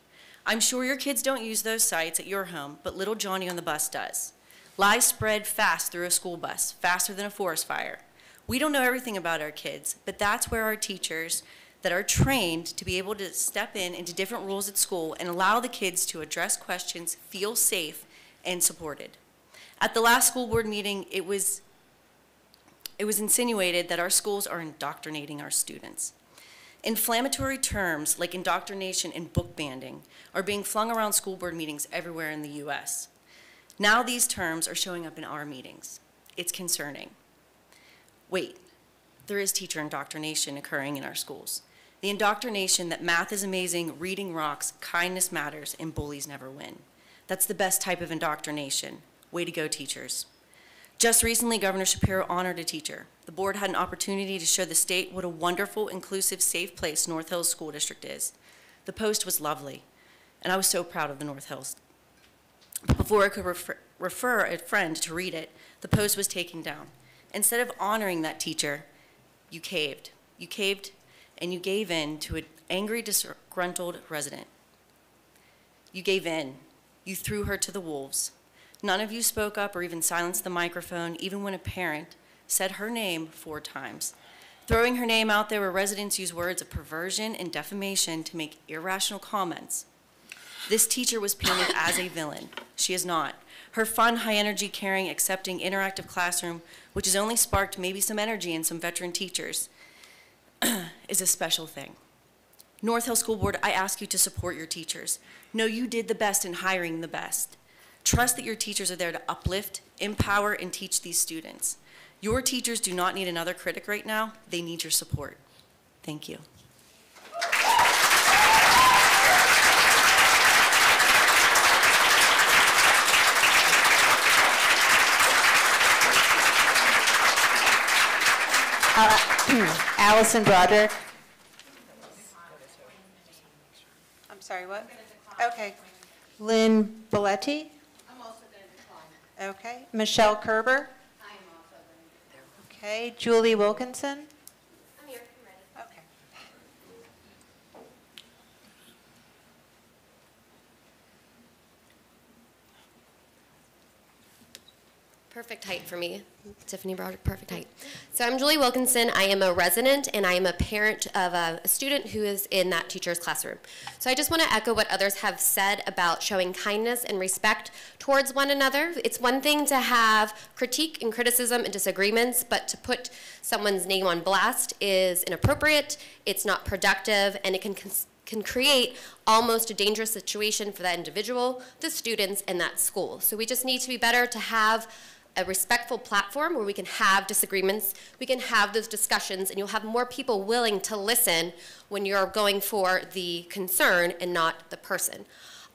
I'm sure your kids don't use those sites at your home, but little Johnny on the bus does. Lies spread fast through a school bus, faster than a forest fire. We don't know everything about our kids, but that's where our teachers that are trained to be able to step in into different roles at school and allow the kids to address questions, feel safe, and supported. At the last school board meeting, it was, it was insinuated that our schools are indoctrinating our students. Inflammatory terms like indoctrination and book banding are being flung around school board meetings everywhere in the U.S. Now these terms are showing up in our meetings. It's concerning. Wait, there is teacher indoctrination occurring in our schools. The indoctrination that math is amazing, reading rocks, kindness matters, and bullies never win. That's the best type of indoctrination. Way to go, teachers. Just recently, Governor Shapiro honored a teacher. The board had an opportunity to show the state what a wonderful, inclusive, safe place North Hills School District is. The post was lovely, and I was so proud of the North Hills. Before I could refer, refer a friend to read it, the post was taken down. Instead of honoring that teacher, you caved. You caved and you gave in to an angry, disgruntled resident. You gave in. You threw her to the wolves. None of you spoke up or even silenced the microphone, even when a parent said her name four times. Throwing her name out there where residents use words of perversion and defamation to make irrational comments. This teacher was painted as a villain. She is not. Her fun, high energy, caring, accepting, interactive classroom, which has only sparked maybe some energy in some veteran teachers, is a special thing. North Hill School Board, I ask you to support your teachers. Know you did the best in hiring the best. Trust that your teachers are there to uplift, empower, and teach these students. Your teachers do not need another critic right now. They need your support. Thank you. Uh, Allison Broderick. I'm sorry, what? Okay. Lynn Belletti? I'm also going to decline. Okay. Michelle Kerber? I'm also going to Okay. Julie Wilkinson? I'm here, I'm ready. Okay. Perfect height for me. Tiffany Broderick, perfect height. So I'm Julie Wilkinson. I am a resident and I am a parent of a, a, student who is in that teacher's classroom. So I just want to echo what others have said about showing kindness and respect towards one another. It's one thing to have critique and criticism and disagreements, but to put someone's name on blast is inappropriate, it's not productive, and it can can create almost a dangerous situation for that individual, the students, and that school. So we just need to be better to have a respectful platform where we can have disagreements, we can have those discussions, and you'll have more people willing to listen when you're going for the concern and not the person.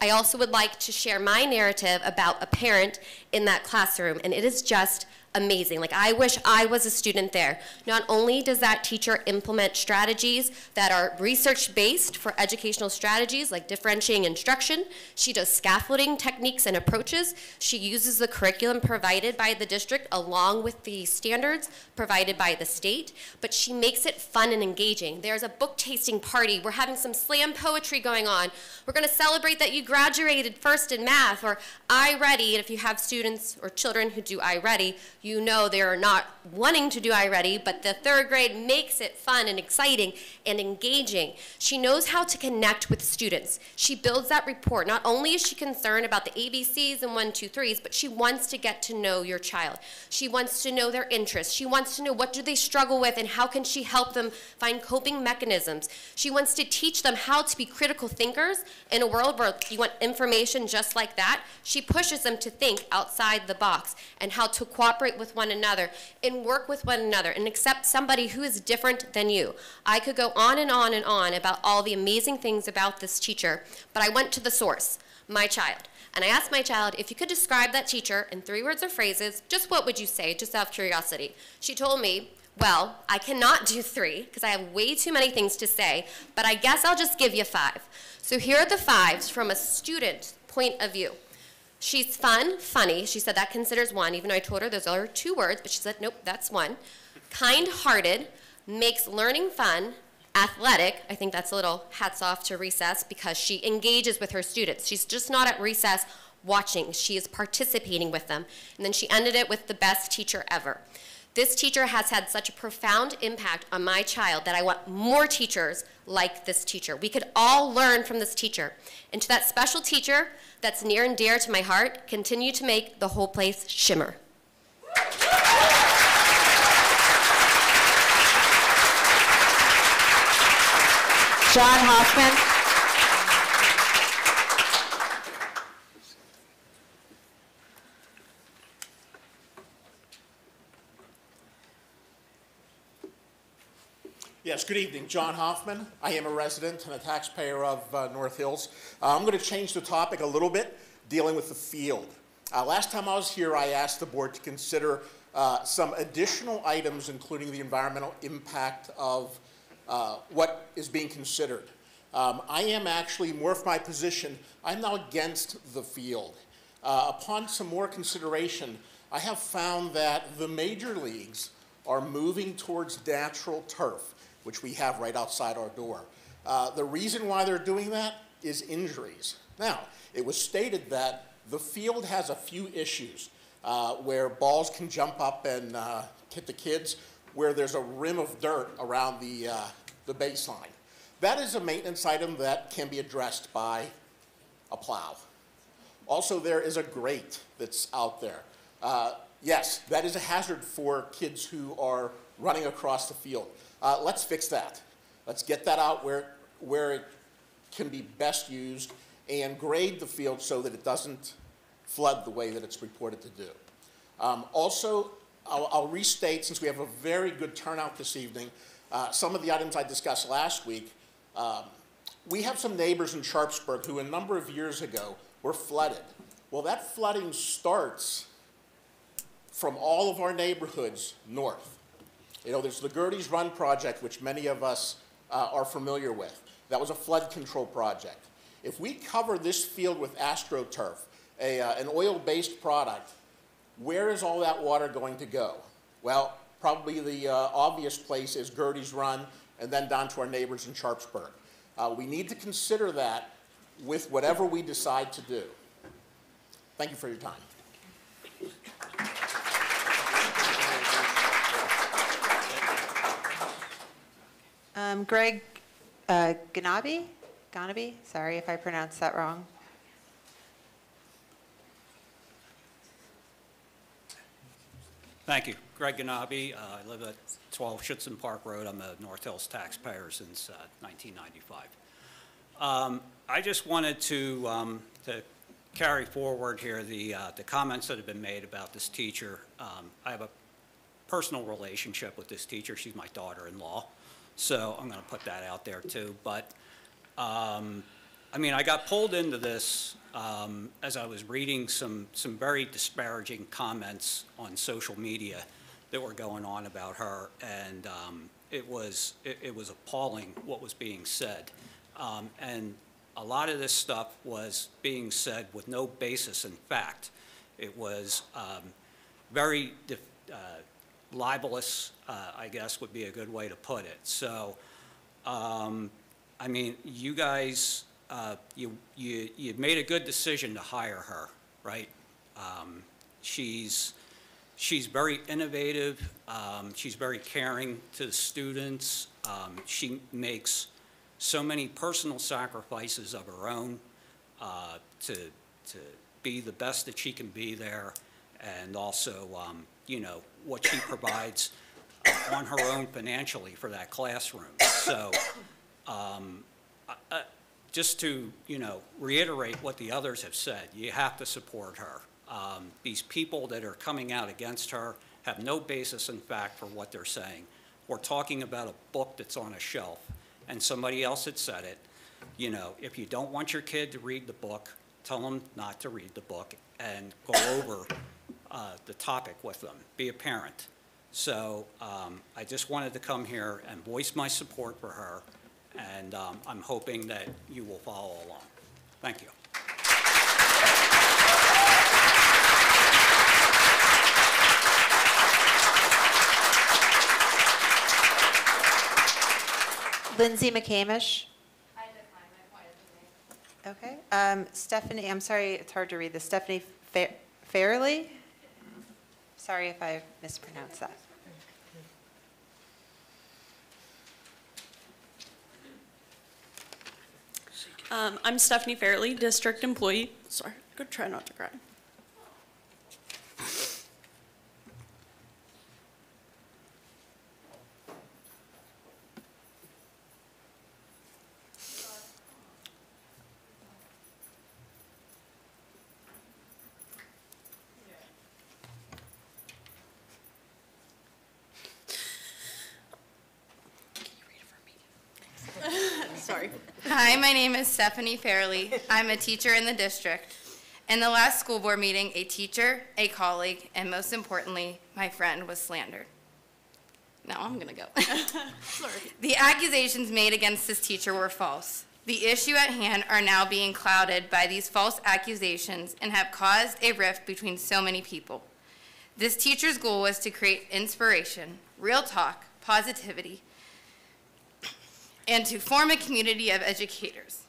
I also would like to share my narrative about a parent in that classroom, and it is just amazing. Like, I wish I was a student there. Not only does that teacher implement strategies that are research-based for educational strategies like differentiating instruction, she does scaffolding techniques and approaches. She uses the curriculum provided by the district along with the standards provided by the state, but she makes it fun and engaging. There's a book tasting party. We're having some slam poetry going on. We're going to celebrate that you graduated first in math or iReady. And if you have students or children who do iReady, you know they're not wanting to do iReady, but the third grade makes it fun and exciting and engaging. She knows how to connect with students. She builds that rapport. Not only is she concerned about the ABCs and one, two, threes, but she wants to get to know your child. She wants to know their interests. She wants to know what do they struggle with and how can she help them find coping mechanisms. She wants to teach them how to be critical thinkers in a world where you want information just like that. She pushes them to think outside the box and how to cooperate with one another and work with one another and accept somebody who is different than you. I could go on and on and on about all the amazing things about this teacher, but I went to the source, my child. And I asked my child, if you could describe that teacher in three words or phrases, just what would you say, just out of curiosity? She told me, well, I cannot do three because I have way too many things to say, but I guess I'll just give you five. So here are the fives from a student point of view. She's fun, funny. She said that considers one, even though I told her those are two words, but she said, nope, that's one. Kind hearted, makes learning fun, athletic. I think that's a little hats off to recess because she engages with her students. She's just not at recess watching. She is participating with them. And then she ended it with the best teacher ever. This teacher has had such a profound impact on my child that I want more teachers like this teacher. We could all learn from this teacher. And to that special teacher that's near and dear to my heart, continue to make the whole place shimmer. John Hoffman. Yes, good evening. John Hoffman. I am a resident and a taxpayer of uh, North Hills. Uh, I'm going to change the topic a little bit, dealing with the field. Uh, last time I was here, I asked the board to consider uh, some additional items, including the environmental impact of uh, what is being considered. Um, I am actually, more of my position, I'm now against the field. Uh, upon some more consideration, I have found that the major leagues are moving towards natural turf, which we have right outside our door. Uh, the reason why they're doing that is injuries. Now, it was stated that the field has a few issues uh, where balls can jump up and uh, hit the kids, where there's a rim of dirt around the, uh, the baseline. That is a maintenance item that can be addressed by a plow. Also, there is a grate that's out there. Uh, yes, that is a hazard for kids who are running across the field. Uh, let's fix that. Let's get that out where, where it can be best used and grade the field so that it doesn't flood the way that it's reported to do. Um, also, I'll, I'll, restate, since we have a very good turnout this evening, uh, some of the items I discussed last week. Um, we have some neighbors in Sharpsburg who a number of years ago were flooded. Well, that flooding starts from all of our neighborhoods north. You know, there's the Girty's Run project, which many of us uh, are familiar with. That was a flood control project. If we cover this field with AstroTurf, a, uh, an oil-based product, where is all that water going to go? Well, probably the uh, obvious place is Girty's Run and then down to our neighbors in Sharpsburg. Uh, we need to consider that with whatever we decide to do. Thank you for your time. Um, Greg uh, Ganabi? Ganabi? Sorry if I pronounced that wrong. Thank you. Greg Ganabi. Uh, I live at 12 Schützen Park Road. I'm a North Hills taxpayer since uh, 1995. Um, I just wanted to, um, to carry forward here the, uh, the comments that have been made about this teacher. Um, I have a personal relationship with this teacher. She's my daughter-in-law. So I'm going to put that out there too. But um, I mean, I got pulled into this um, as I was reading some, some very disparaging comments on social media that were going on about her, and um, it was it, it, was appalling what was being said, um, and a lot of this stuff was being said with no basis in fact. It was um, very uh, libelous, uh, I guess would be a good way to put it. So, um, I mean, you guys uh, you, you, you made a good decision to hire her, right? Um, she's, she's very innovative. Um, she's very caring to the students. Um, she makes so many personal sacrifices of her own uh, to, to be the best that she can be there and also, um, you know, what she provides uh, on her own financially for that classroom. So um, just to, you know, reiterate what the others have said, you have to support her. Um, these people that are coming out against her have no basis in fact for what they're saying. We're talking about a book that's on a shelf, and somebody else had said it. You know, if you don't want your kid to read the book, tell them not to read the book and go over uh, the topic with them. Be a parent. So um, I just wanted to come here and voice my support for her and um, I'm hoping that you will follow along. Thank you. Lindsay McCamish. Okay, um, Stephanie, I'm sorry, it's hard to read this, Stephanie Fa- Fairley? Sorry if I mispronounced that. Um, I'm Stephanie Fairley, district employee. Sorry, I'm try not to cry. Sorry. Hi, my name is Stephanie Fairley. I'm a teacher in the district. In the last school board meeting, a teacher, a colleague, and most importantly, my friend was slandered. Now I'm gonna go. The accusations made against this teacher were false. The issue at hand are now being clouded by these false accusations and have caused a rift between so many people. This teacher's goal was to create inspiration, real talk, positivity, and to form a community of educators.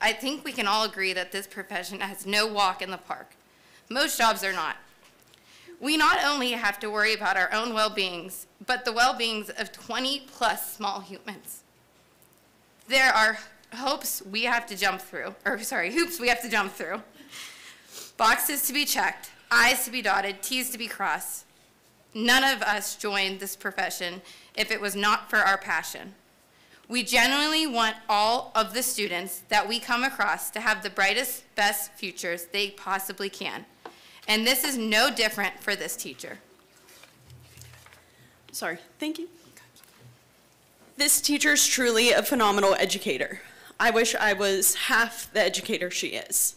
I think we can all agree that this profession has no walk in the park. Most jobs are not. We not only have to worry about our own well-beings, but the well-beings of 20-plus small humans. There are hopes we have to jump through, or sorry, hoops we have to jump through. Boxes to be checked, I's to be dotted, T's to be crossed. None of us joined this profession if it was not for our passion. We genuinely want all of the students that we come across to have the brightest, best futures they possibly can. And this is no different for this teacher. Sorry, thank you. This teacher is truly a phenomenal educator. I wish I was half the educator she is.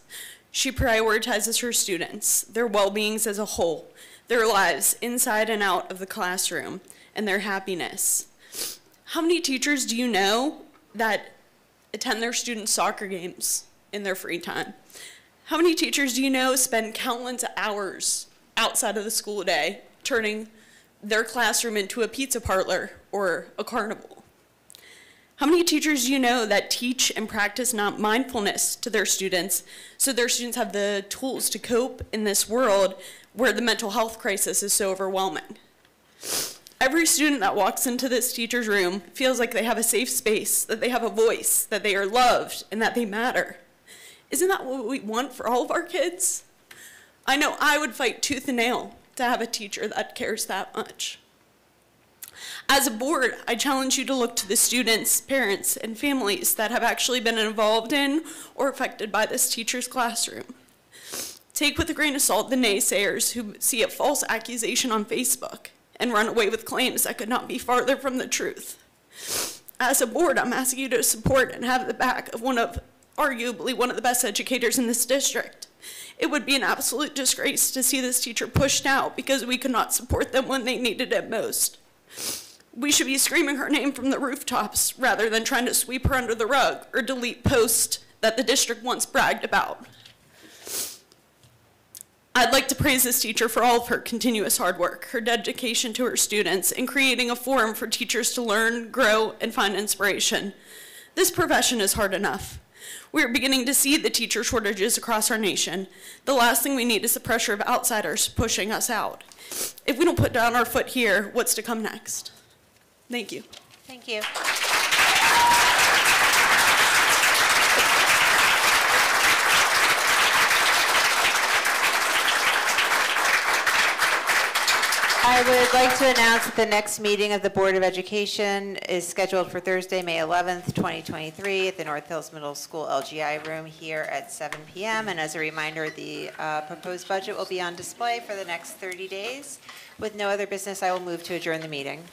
She prioritizes her students, their well-beings as a whole, their lives inside and out of the classroom, and their happiness. How many teachers do you know that attend their students' soccer games in their free time? How many teachers do you know spend countless hours outside of the school day turning their classroom into a pizza parlor or a carnival? How many teachers do you know that teach and practice not mindfulness to their students so their students have the tools to cope in this world where the mental health crisis is so overwhelming? Every student that walks into this teacher's room feels like they have a safe space, that they have a voice, that they are loved, and that they matter. Isn't that what we want for all of our kids? I know I would fight tooth and nail to have a teacher that cares that much. As a board, I challenge you to look to the students, parents, and families that have actually been involved in or affected by this teacher's classroom. Take with a grain of salt the naysayers who see a false accusation on Facebook and run away with claims that could not be farther from the truth. As a board, I'm asking you to support and have the back of one of, arguably, one of the best educators in this district. It would be an absolute disgrace to see this teacher pushed out because we could not support them when they needed it most. We should be screaming her name from the rooftops rather than trying to sweep her under the rug or delete posts that the district once bragged about. I'd like to praise this teacher for all of her continuous hard work, her dedication to her students, and creating a forum for teachers to learn, grow, and find inspiration. This profession is hard enough. We are beginning to see the teacher shortages across our nation. The last thing we need is the pressure of outsiders pushing us out. If we don't put down our foot here, what's to come next? Thank you. Thank you. I would like to announce that the next meeting of the Board of Education is scheduled for Thursday, May 11th, 2023, at the North Hills Middle School LGI Room here at 7 PM. And as a reminder, the uh, proposed budget will be on display for the next 30 days. With no other business, I will move to adjourn the meeting.